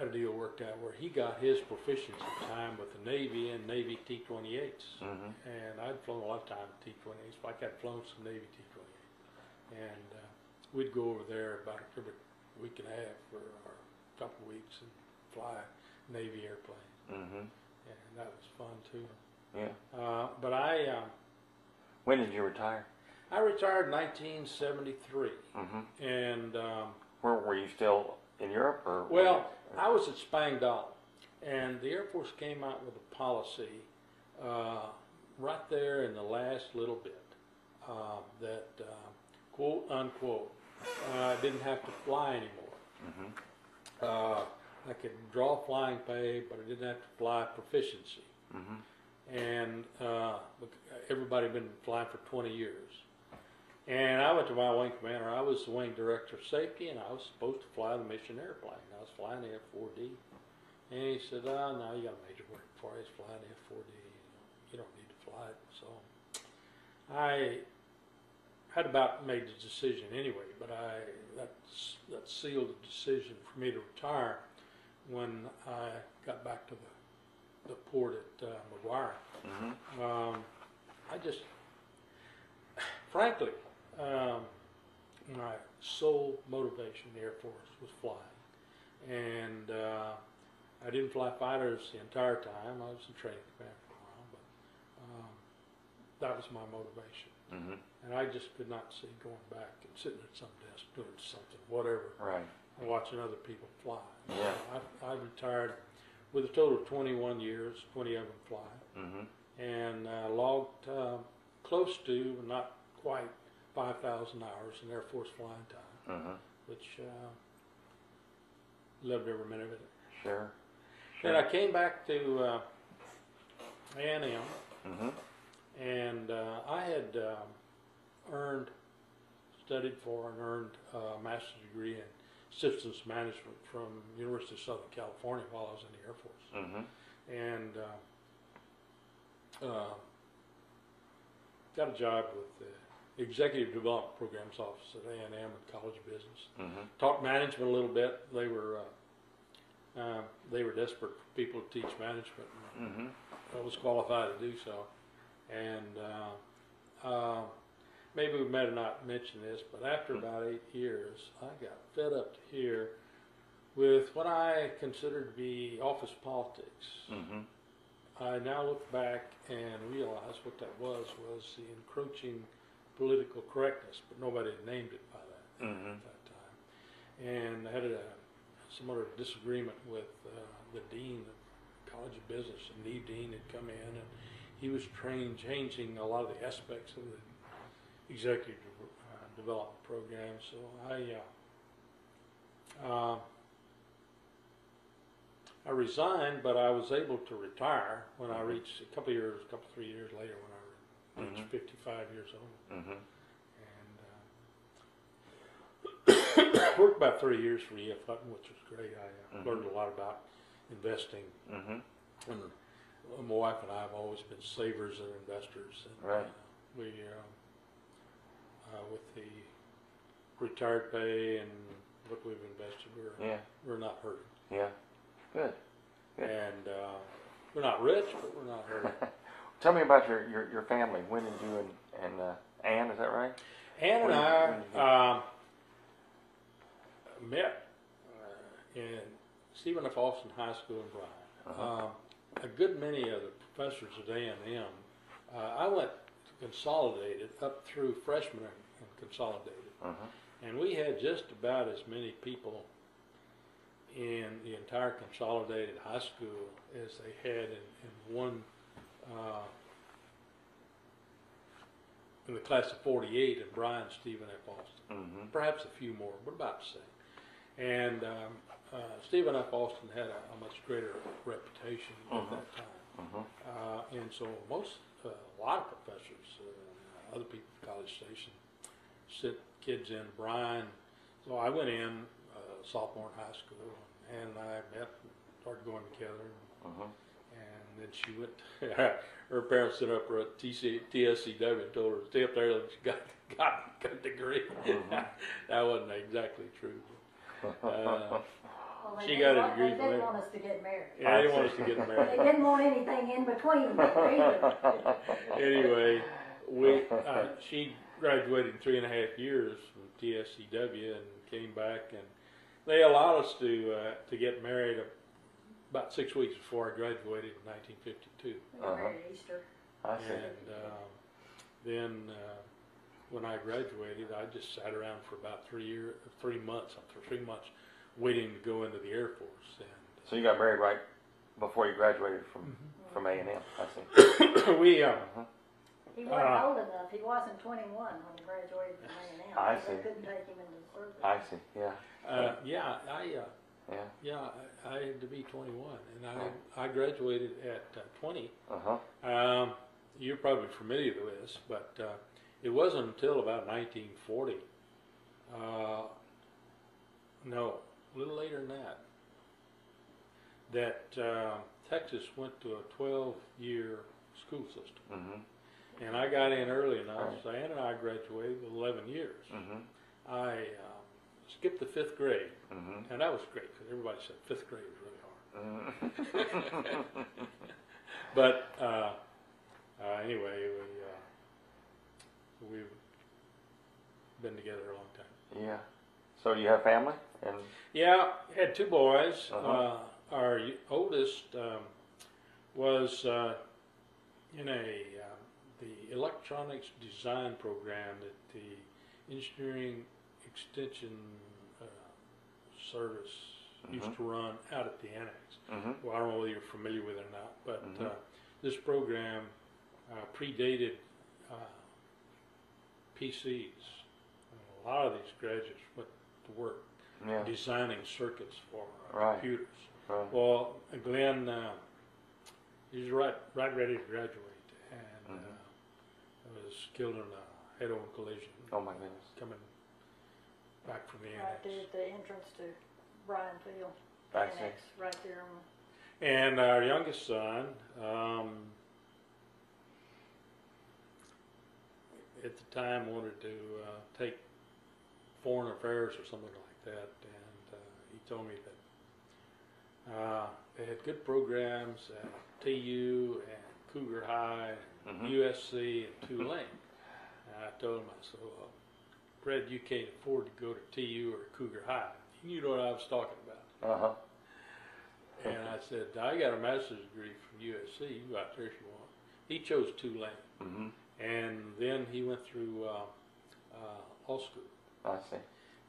a deal worked out where he got his proficiency time with the Navy and Navy T-28s. Mm-hmm. And I'd flown a lot of time T-28s. Like I'd flown some Navy T-28s, And uh, we'd go over there about every week and a half for a couple of weeks and fly Navy airplanes. Mm-hmm. And that was fun too. Yeah. Uh, but I, uh, When did you retire? I retired in 1973. Mm-hmm. And um, Where were you still in Europe or? Well, I was at Spangdahl, and the Air Force came out with a policy uh, right there in the last little bit uh, that uh, quote unquote uh, I didn't have to fly anymore. Mm-hmm. Uh, I could draw flying pay, but I didn't have to fly proficiency. Mm-hmm. And uh, everybody had been flying for 20 years. And I went to my wing commander. I was the wing director of safety, and I was supposed to fly the mission airplane. I was flying the F-4D. And he said, "Oh, no, you got a major work for you. It's flying the F-4D. You don't need to fly it." So I had about made the decision anyway, but I that that sealed the decision for me to retire when I got back to the the port at uh, McGuire. Mm-hmm. Um, I just, <sighs> frankly, um, my sole motivation in the Air Force was flying. And uh, I didn't fly fighters the entire time. I was in training command for a while, but um, that was my motivation. Mm-hmm. And I just could not see going back and sitting at some desk doing something, whatever, Right. and watching other people fly. Yeah. I, I retired with a total of 21 years, 20 of them flying Mm-hmm. and uh, logged uh, close to, but not quite, 5,000 hours in Air Force flying time, Mm-hmm. which uh, loved every minute of it. Sure. Then I came back to uh, A&M, Mm-hmm. and uh, I had um, earned, studied for, and earned a master's degree in systems management from University of Southern California while I was in the Air Force. Mm-hmm. and uh, uh, got a job with the Executive Development Programs Office at A&M and College of Business. Mm-hmm. Taught management a little bit. They were uh, uh, they were desperate for people to teach management. And Mm-hmm. I was qualified to do so. And uh, uh, maybe we might have not mentioned this, but after about eight years, I got fed up to here with what I considered to be office politics. Mm-hmm. I now look back and realize what that was was the encroaching political correctness, but nobody had named it by that Mhm. at that time. And I had a some sort of disagreement with uh, the dean of College of Business, and Neve Dean had come in, and he was trained changing a lot of the aspects of the executive uh, development program. So I. Uh, uh, I resigned, but I was able to retire when I Mhm. reached a couple years, a couple three years later when Reached Mhm. 55 years old, Mm-hmm. and uh, <coughs> worked about three years for E.F. Hutton, which was great. I uh, Mhm. learned a lot about investing, Mm-hmm. and uh, my wife and I have always been savers and investors. And, Right. Uh, we, um, uh, with the retired pay and what we've invested, we're Yeah. we're not hurting. Yeah. Good. Good. and uh, we're not rich, but we're not hurting. <laughs> Tell me about your, your, your family. When did you and, and uh, Ann, is that right? Ann and When- I when you- um, met uh, in Stephen F. Austin High School in Bryan. Uh-huh. Um, a good many of the professors at A&M, uh, I went to Consolidated up through freshman and and Consolidated, Mm-hmm. and we had just about as many people in the entire consolidated high school as they had in, in one, uh, in the class of 48 and Bryan Stephen F. Austin. Mm-hmm. Perhaps a few more, but about the same. And um, uh, Stephen F. Austin had a, a much greater reputation Mhm. at that time. Mm-hmm. Uh, and so most, uh, a lot of professors, uh, other people at College Station, sit kids in. Bryan, so I went in uh, sophomore in high school, and I met, started going together, Mm-hmm. And then she went. <laughs> her parents sent up her at TC, TSCW and told her to stay up there until she got <laughs> got, got a degree. Mhm. <laughs> that wasn't exactly true. Uh, Well, She got a degree They didn't it. want us to get married. yeah, they didn't want us to get married. They didn't want anything in between either. anyway, we uh, she graduated in three and a half years from TSCW and came back, and they allowed us to uh, to get married about six weeks before I graduated in 1952. We got married at Easter. I see. And um, then uh, when I graduated, I just sat around for about three year, three months, for three months, waiting to go into the Air Force. And So you got married right before you graduated from Mm-hmm. from A and M. I see. <coughs> we uh, He wasn't Ah. old enough. He wasn't 21 when he graduated from A&M. I so They see. couldn't take him into the service. I see. Yeah. uh, yeah, I. Uh, Yeah. Yeah, I, I had to be 21, and I, I graduated at uh, 20. Uh huh. Um, you're probably familiar with this, but uh, it wasn't until about 1940, uh, no, a little later than that, that uh, Texas went to a 12-year school system. Mm-hmm. And I got in early enough, Right. Ann and I graduated with 11 years. Mm-hmm. I uh, skipped the fifth grade, Mm-hmm. and that was great because everybody said fifth grade was really hard. Mm-hmm. <laughs> But uh, uh, anyway, we uh, we've been together a long time. yeah. So you have family and Yeah, had two boys. uh Uh-huh. our oldest um, was uh, in a the electronics design program that the engineering extension uh, service used Mhm. to run out at the annex. mm-hmm. Well, I don't know whether you're familiar with it or not, but Mhm. uh, this program uh, predated uh, PCs. And a lot of these graduates went to work yeah. designing circuits for uh, Right. computers. Right. Well, Glenn, uh, he was right, right ready to graduate, and uh, was killed in a head-on collision Oh my goodness. coming back from the Right annex. there at the entrance to Bryan Field. I see. Annex, right there on And our youngest son, um, at the time, wanted to uh, take foreign affairs or something like that, and uh, he told me that uh, they had good programs at TU and Cougar High, Mhm. USC, and Tulane. and I told him, I said, well, Fred, you can't afford to go to TU or Cougar High. You know what I was talking about. Uh huh. And I said, I got a master's degree from USC. You go out there if you want. He chose Tulane. Mm-hmm. And then he went through uh, uh, law school. I see.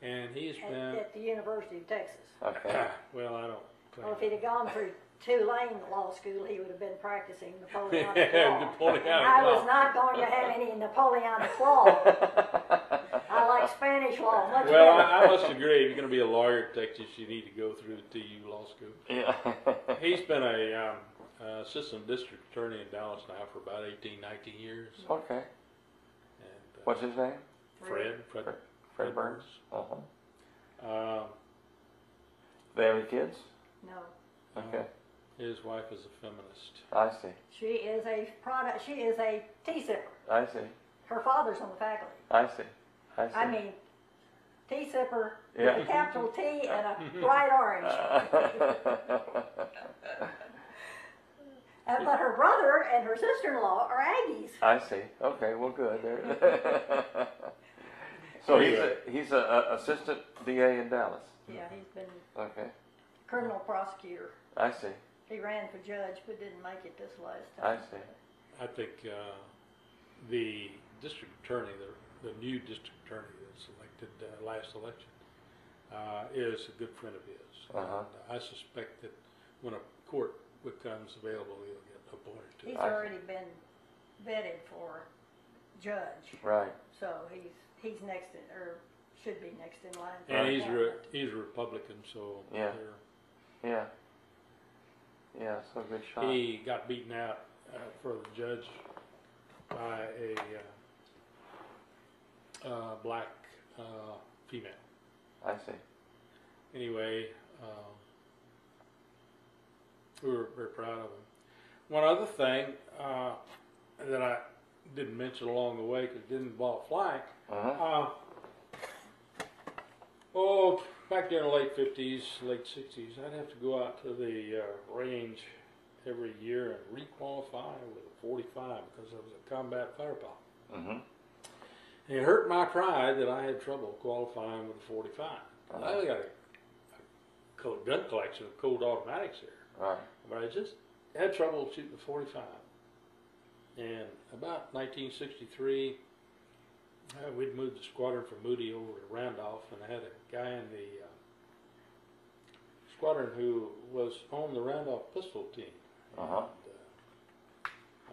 And he's at, been, at the University of Texas. Okay. <clears throat> well, I don't Well, if he'd have gone through Tulane Law School, he would have been practicing Napoleonic <laughs> Yeah, law. Napoleonic I was not going to have any Napoleonic law. <laughs> I like Spanish law much Well. I, I must agree. If you're going to be a lawyer at Texas, you need to go through the TU law school. yeah. He's been a um, uh, assistant district attorney in Dallas now for about 18, 19 years. okay. And, uh, What's his name? Fred, Fred, Fred, Fred Burns. Uh huh. Um, They have any kids? No, Okay. his wife is a feminist. I see. she is a product. She is a tea sipper. I see. Her father's on the faculty. I see. I see. I mean, tea sipper with Yeah. a capital T and a <laughs> bright orange. Uh, but her brother and her sister-in-law are Aggies. I see. Okay. Well, good. There. <laughs> so he's a, he's a, a assistant DA in Dallas. Yeah, he's been Okay. criminal prosecutor. I see. He ran for judge but didn't make it this last time. I time. see. I think uh, the district attorney, the, the new district attorney that's elected uh, last election, uh, is a good friend of his. Uh-huh. And I suspect that when a court becomes available, he'll get appointed to He's it. I already been vetted for judge, Right. so he's, he's next in, or should be next in line. for And he's that. re- he's a Republican, so Yeah. they're- Yeah. Yeah. So good shot. he got beaten out uh, for the judge by a uh, uh, black uh, female. I see. Anyway, um, we were very proud of him. One other thing uh, that I didn't mention along the way because it didn't involve flying. Uh-huh. Uh, oh, back there in the late 50s, late 60s, I'd have to go out to the uh, range every year and requalify with a 45 because I was a combat fire pilot. Mm-hmm. It hurt my pride that I had trouble qualifying with a 45. Uh-huh. I got a, a Colt gun collection of Colt automatics here, Right. but I just had trouble shooting the 45. And about 1963, uh, we'd moved the squadron from Moody over to Randolph, and I had a guy in the uh, squadron who was on the Randolph pistol team. Uh-huh.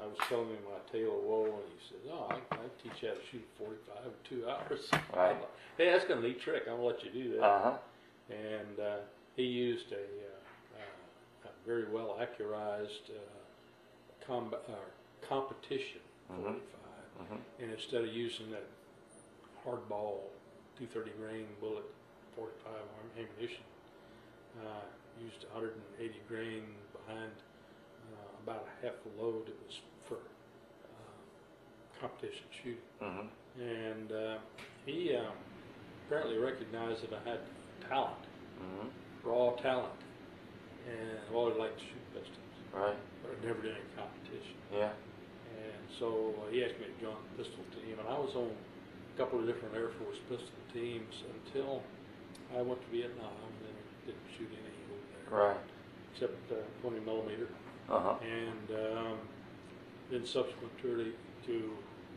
I was telling him my tale of woe, and he says, "Oh, I, I teach you how to shoot a 45 in two hours." <laughs> Right. Like, hey, that's a neat trick. Gonna let you do that. Uh-huh. And uh, he used a, uh, uh, a very well accurized uh, comb- uh, competition Mhm. 45, Mhm. and instead of using that hardball 230 grain bullet 45 arm ammunition, uh, used 180 grain behind about a half the load. It was for uh, competition shooting Mm-hmm. and uh, he um, apparently recognized that I had talent, Mm-hmm. raw talent, and I've always liked to shoot pistols, Right. but I never did any competition. Yeah. And so uh, he asked me to join the pistol team, and I was on a couple of different Air Force pistol teams until I went to Vietnam and then didn't shoot any over there, Right. except uh, 20 millimeter. Uh-huh. And um, then subsequent to, to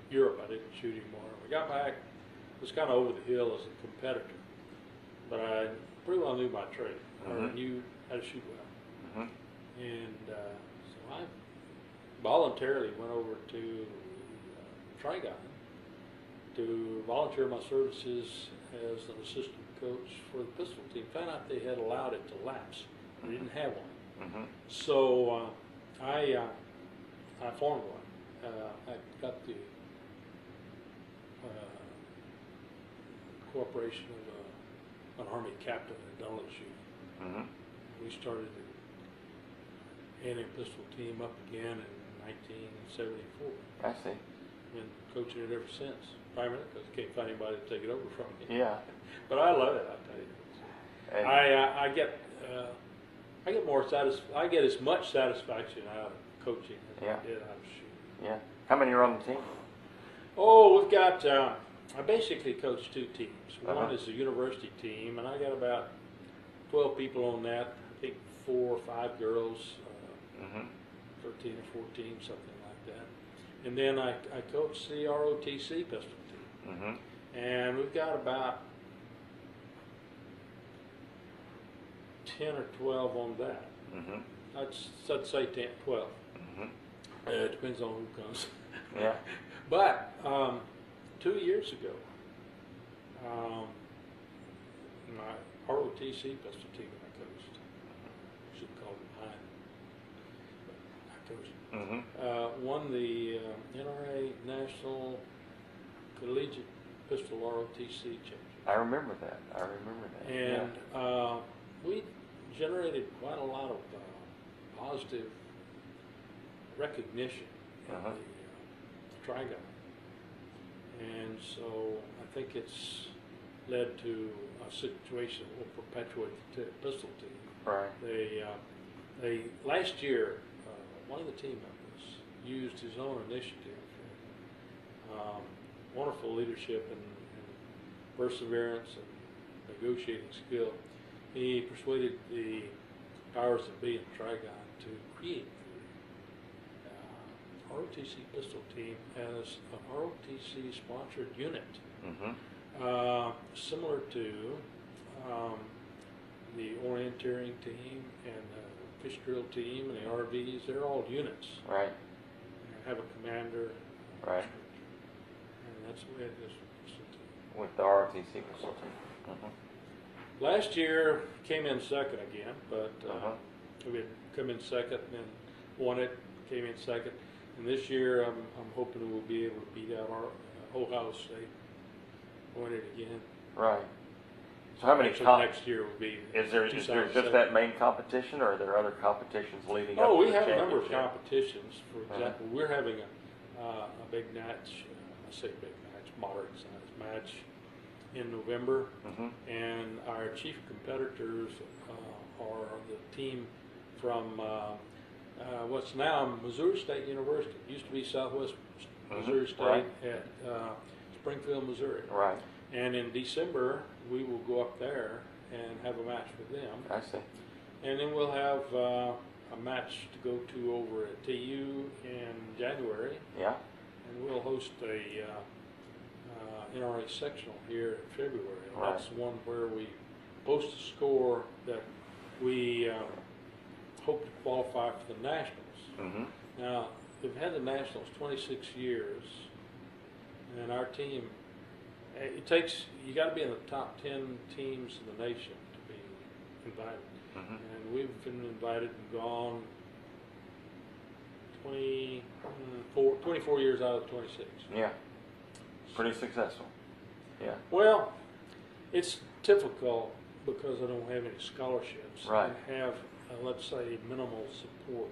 Europe, I didn't shoot anymore. I got back, was kind of over the hill as a competitor, but I pretty well knew my trade. I Mhm. knew how to shoot well. Mm-hmm. And uh, so I voluntarily went over to uh, Trigon to volunteer my services as an assistant coach for the pistol team. Found out they had allowed it to lapse. They didn't have one. Mm-hmm. So uh, I uh, I formed one. Uh, I got the uh, cooperation of uh, an army captain at Dulles shooting. Mm-hmm. We started the A&M pistol team up again in 1974. I see. Been coaching it ever since. Primarily because I can't find anybody to take it over from me. Yeah. <laughs> But I love it. I tell you. And, I uh, I get uh, I get more satis- I get as much satisfaction out of coaching as Yeah. I did out of shooting. yeah. How many are on the team? Oh, we've got. Uh, I basically coach two teams. One Uh-huh. is the university team, and I got about twelve people on that. I think four or five girls, uh, Mm-hmm. thirteen or fourteen, something like that. And then I, I coach the ROTC pistol team, Mm-hmm. and we've got about ten or twelve on that. Mm-hmm. I'd, I'd say 10, 12. Mm-hmm. Uh, it depends on who comes. Yeah. <laughs> But um, two years ago, um, my ROTC pistol team I coached, should call it mine, but I coached, Mm-hmm. uh, won the uh, NRA National Collegiate Pistol ROTC Championship. I remember that. I remember that. And uh, we generated quite a lot of uh, positive recognition in Uh-huh. the uh, Trigon. And so I think it's led to a situation that will perpetuate the t- pistol team. Right. They, uh, they last year, uh, one of the team members used his own initiative, um, wonderful leadership and, and perseverance and negotiating skill. He persuaded the powers that be in Trigon to create the uh, ROTC pistol team as an ROTC sponsored unit Mm-hmm. uh, similar to um, the orienteering team and the fish drill team and the RVs, they're all units. Right. Have a commander, Right. and that's the way it is. With the ROTC facility. Mhm. Last year came in second again, but uh, Uh-huh. we had come in second and won it, came in second. And this year, I'm, I'm hoping we'll be able to beat out our uh, Ohio State, win it again. Right. So how many Actually, next year will be. is there is there just 2007. that main competition, or are there other competitions leading up Oh, to we the have a number of championship? competitions. For Uh-huh. example, we're having a, uh, a big match, uh, I say big match, moderate size match in November. Mhm. And our chief competitors uh, are the team from uh, uh, what's now Missouri State University. It used to be Southwest Mhm, Missouri State right. at uh, Springfield, Missouri. Right. And in December, we will go up there and have a match with them. I see. And then we'll have uh, a match to go to over at TU in January, Yeah. and we'll host a uh, uh, NRA sectional here in February. And Right. That's the one where we post a score that we uh, hope to qualify for the nationals. Mm-hmm. Now, we've had the nationals 26 years, and our team. eh, It takes you got to be in the top 10 teams in the nation to be invited. Mm-hmm. And we've been invited and gone 24, 24 years out of 26. Yeah. Pretty successful. Yeah. Well, it's difficult because I don't have any scholarships. Right. I have, uh, let's say, minimal support.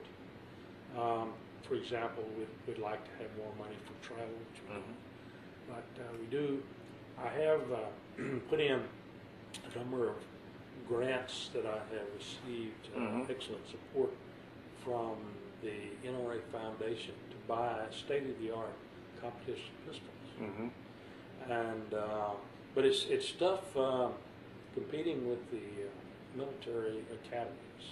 Um, for example, we'd, we'd like to have more money for travel, we Mhm. But uh, we do. I have uh, <clears throat> put in a number of grants that I have received uh, Mhm. excellent support from the NRA Foundation to buy state-of-the-art competition pistols Mm-hmm. and uh, but it's it's tough uh, competing with the uh, military academies,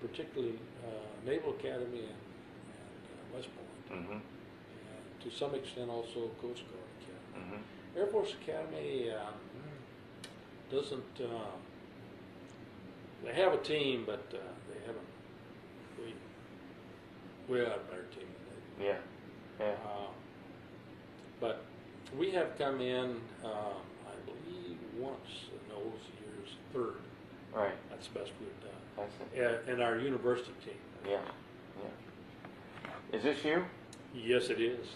particularly uh, Naval Academy and, and uh, West Point, Mm-hmm. and to some extent also Coast Guard Academy. Mm-hmm. Air Force Academy uh, doesn't. Uh, they have a team, but uh, they haven't. We we have a better team than they. Yeah. Yeah. Uh, But we have come in, uh, I believe, once in those years, third. Right. That's the best we've done. I see. Uh, In our university team. Yeah. Yeah. Is this you? Yes, it is.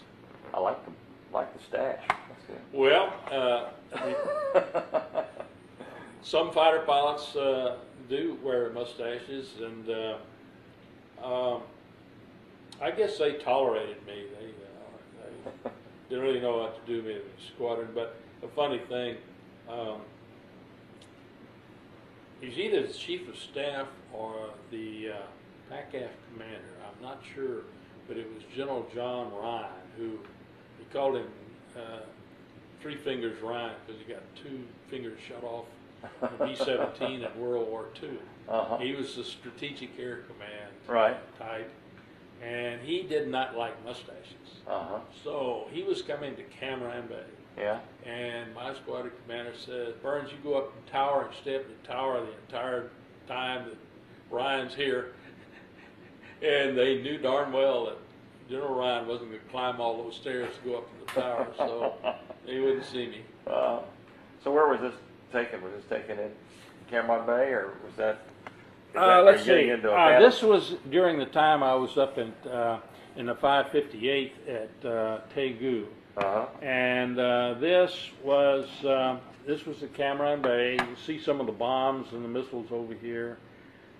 I like the like the stash. That's good. Well, uh, <laughs> some fighter pilots uh, do wear mustaches, and uh, um, I guess they tolerated me. They didn't really know what to do with the squadron. But a funny thing, um, he's either the chief of staff or the uh, PACAF commander. I'm not sure, but it was General John Ryan who he called him uh, Three Fingers Ryan because he got two fingers shut off in B-17 <laughs> in World War II. uh-huh. He was the Strategic Air Command Right. type, and he did not like mustaches. Uh-huh. So he was coming to Cam Ranh Bay, Yeah. and my squadron commander said, Burns, you go up the tower and stay up the tower the entire time that Ryan's here. <laughs> and they knew darn well that General Ryan wasn't going to climb all those stairs to go up to the tower, so <laughs> he wouldn't see me. Uh, so where was this taken? Was this taken in Cam Ranh Bay, or was that? Uh, let's see. Uh, this was during the time I was up in uh, in the 558th at uh, Taegu, Uh-huh. and uh, this was uh, this was the Cam Ranh Bay. You see some of the bombs and the missiles over here,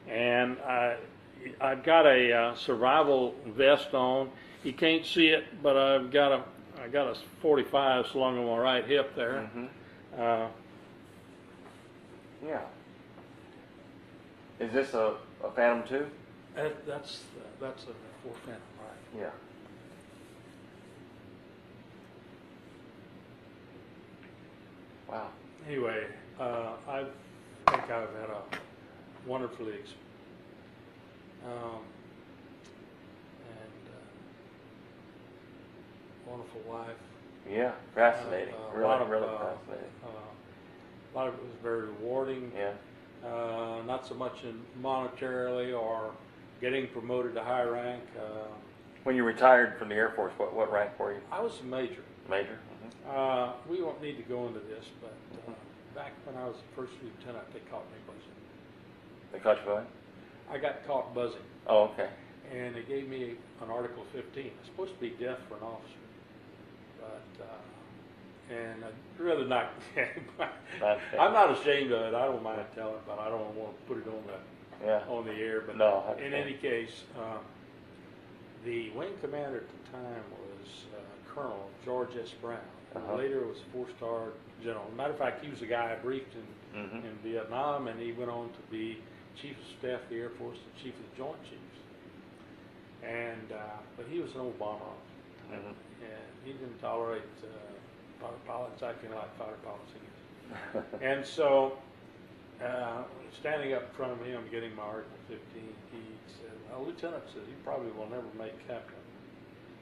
and I I've got a uh, survival vest on. You can't see it, but I've got a I got a 45 slung on my right hip there. Mhm. Uh, Yeah. Is this a, a Phantom 2? that, that's that's a four Phantom, right? Yeah. Wow. Anyway, uh, I think I've had a wonderfully, ex- um, and uh, wonderful life. Yeah. Fascinating. Uh, a really, lot of, really uh, fascinating. Uh, a lot of it was very rewarding. Yeah. Uh, not so much in monetarily or getting promoted to high rank. Uh, When you retired from the Air Force, what, what rank were you? I was a major. Major? Mhm. Uh, we won't need to go into this, but uh, back when I was a first lieutenant, they caught me buzzing. They caught you by? I got caught buzzing, Oh, okay. and they gave me an Article 15. It's supposed to be death for an officer, but uh, and I'd rather not. <laughs> I'm not ashamed of it. I don't mind telling, but I don't want to put it on the Yeah. on the air. But No, in any case, um, the wing commander at the time was uh, Colonel George S. Brown. Uh-huh. Later was a four-star general. Matter of fact, he was the guy I briefed in, Mhm. in Vietnam, and he went on to be Chief of Staff of the Air Force and Chief of the Joint Chiefs. And uh, but he was an officer, Mhm. and he didn't tolerate uh, fighter pilots acting like fighter pilots. I guess. And so, uh, standing up in front of him, getting my Article 15, he said, well, Lieutenant says, you probably will never make captain.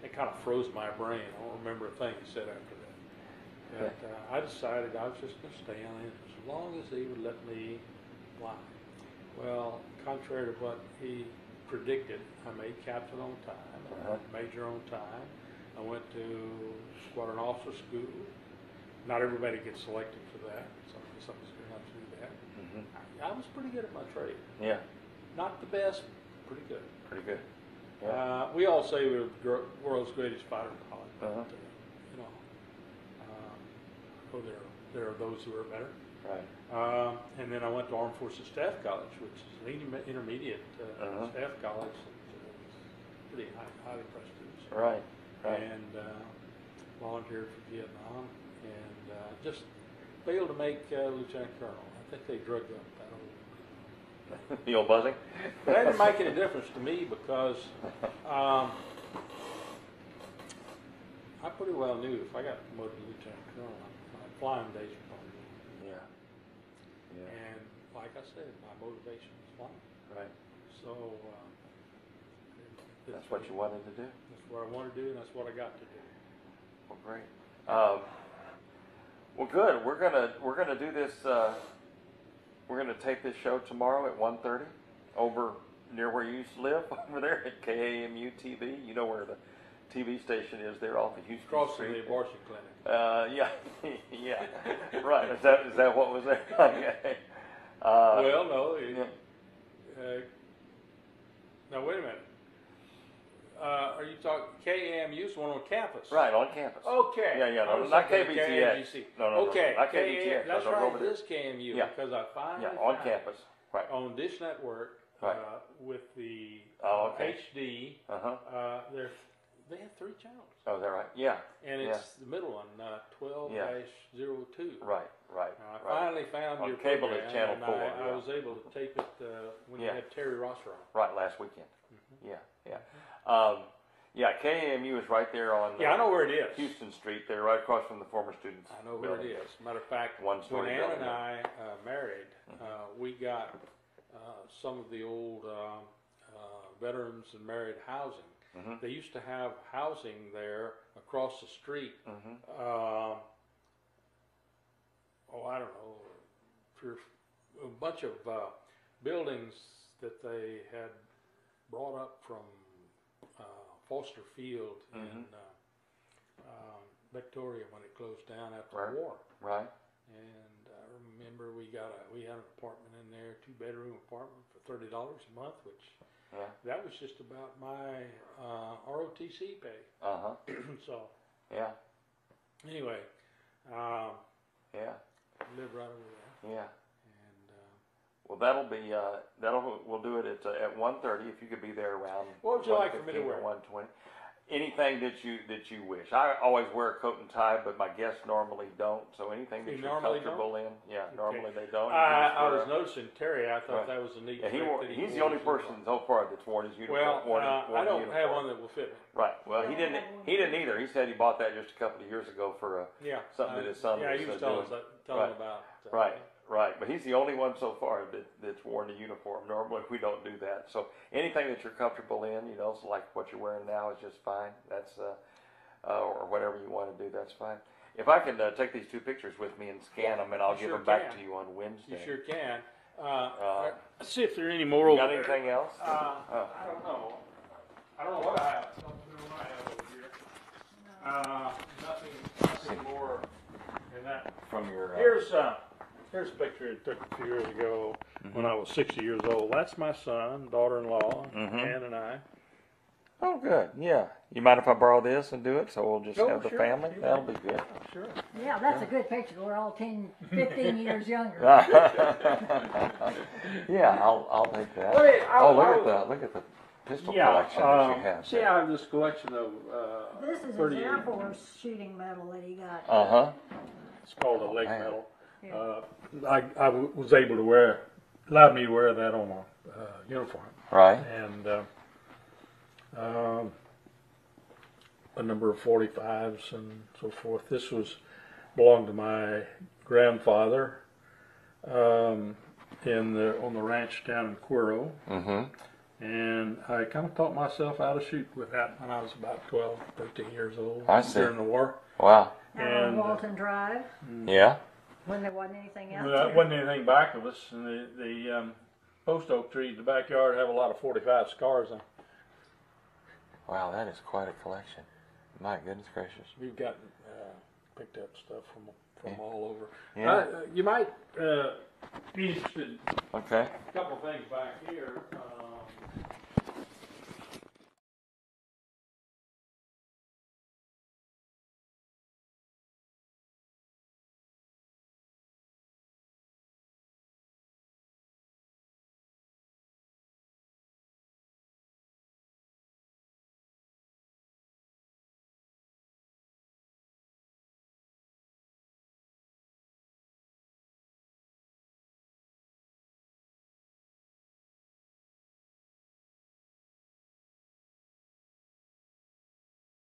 It kind of froze my brain. I don't remember a thing he said after that. But uh, I decided I was just going to stay on it as long as he would let me fly. Well, contrary to what he predicted, I made captain on time, Uh-huh. major on time. I went to squadron officer school. Not everybody gets selected for that. Some, some's good enough to do that. Mhm. I, I was pretty good at my trade. Yeah. Not the best, pretty good. Pretty good. Yeah. Uh, we all say we're the world's greatest fighter pilot, but Uh-huh. uh, you know, um, oh, there there are those who are better. Right. Um, and then I went to Armed Forces Staff College, which is an interme- intermediate uh, Uh-huh. staff college uh, pretty high, highly prestigious. Right. Right. And uh, volunteered for Vietnam, and uh, just failed to make uh, lieutenant colonel. I think they drugged up that old. the old buzzing? But that didn't make any difference to me because um, I pretty well knew if I got promoted to lieutenant colonel, my flying days were probably over. Yeah. Yeah. And like I said, my motivation was flying. Right. So uh, That's what you wanted to do. That's what I want to do, and that's what I got to do. Well, great. Um, well, good. We're gonna we're gonna do this. Uh, we're gonna tape this show tomorrow at 1.30 over near where you used to live, <laughs> over there at KAMU TV. You know where the TV station is there off of Houston Across Street. the abortion clinic. Uh, yeah, <laughs> yeah. right. Is that is that what was there? <laughs> okay. Uh, well, no. It, yeah. uh, now wait a minute. Uh, are you talking KAMU's one on campus? Right on campus. Okay. Yeah, yeah, I no, was not thinking KBTX. KMGC. No, no, no, okay. not KA KBTX. That's No, no, right. over It there. is KMU Yeah. because I finally Yeah, on found campus. Right. on Dish Network Right. uh, with the Oh, uh, okay. HD. Uh huh. Uh, they're, they have three channels, Oh, is that right? Yeah. and Yeah. it's the middle one, uh, 12 02. Right. Right. Now, I right. finally found On your cable program, it's channel and four, I, I yeah. was able to tape it uh, when Yeah. you had Terry Rosser on. Right. Last weekend. Mm-hmm. Yeah. Yeah. Um, yeah. KAMU is right there on. Yeah, I know where it is. Houston Street. There, right across from the former students. I know where it building. is. Matter of fact, One when story Ann and. I uh, married, uh, we got uh, some of the old uh, uh, veterans and married housing. Mhm. They used to have housing there across the street. Uh, oh, I don't know, for a bunch of uh, buildings that they had brought up from Foster Field in Mhm. uh, um, Victoria when it closed down after Right. the war. Right. And I remember we got a we had an apartment in there, two bedroom apartment for thirty dollars a month, which Yeah. that was just about my uh, ROTC pay. <clears throat> Uh huh. so Yeah. anyway, um, Yeah. lived right over there, Yeah. And uh, Well, that'll be uh, that'll we'll do it at uh, at one thirty if you could be there around. What would you like for me to wear? One twenty. Anything that you that you wish. I always wear a coat and tie, but my guests normally don't. So anything that You you're normally comfortable in, yeah, normally they don't. I, I was a- noticing Terry. I thought Right. that was a neat. Yeah, he wore, that he he's the only person so far that's worn his uniform. Well, worn, uh, worn I don't uniform. have one that will fit me. Right. Well, he didn't. don't have one. He didn't either. He said he bought that just a couple of years ago for a. Yeah, Something uh, that his son Yeah, was, he was uh, telling doing. us that, telling Right. about. Uh, Right, right. But he's the only one so far that, that's worn a uniform. Normally we don't do that. So anything that you're comfortable in, you know, so like what you're wearing now is just fine. That's uh, uh, or whatever you want to do, that's fine. If I can uh, take these two pictures with me and scan them, and I'll give sure them back can. to you on Wednesday. You sure can. Uh, let's see if there are any more. over Got there. anything else? Uh, Oh. I don't know. I don't know what I have. Something what I have over here. Uh, nothing, nothing more than that. From your. Uh, Here's uh, here's a picture I took a few years ago when I was 60 years old. That's my son, daughter-in-law, Mhm. Ann and I. oh, good. Yeah. You mind if I borrow this and do it? So we'll just Oh, have the sure. family. You That'll be good. Sure. Yeah, that's a good picture. We're all 10, <laughs> 15 years younger. <laughs> yeah, I'll I'll take that. Well, hey, I'll- oh, look I'll- at the look at the pistol Yeah. collection that um, you have. see, I have this collection of uh, This is his 38 Air Force shooting medal that he got. Uh huh. It's called a leg man. medal. Yeah. Uh, I, I w- was able to wear, allowed me to wear that on my uh, uniform, Right. and uh, um, a number of 45s and so forth. This was belonged to my grandfather um, in the on the ranch down in Cuero, Mm-hmm. and I kind of taught myself how to shoot with that when I was about 12, 13 years old I see. during the war. Wow. Out on and, uh, Walton Drive Yeah. When there wasn't anything else. Well, there wasn't anything back of us, and the, the um, post oak trees in the backyard have a lot of 45 scars on. 'em. Wow, that is quite a collection. My goodness gracious. We've gotten uh, picked up stuff from from all over. Yeah. Uh, you might uh, be interested. Okay. A couple of things back here. Um,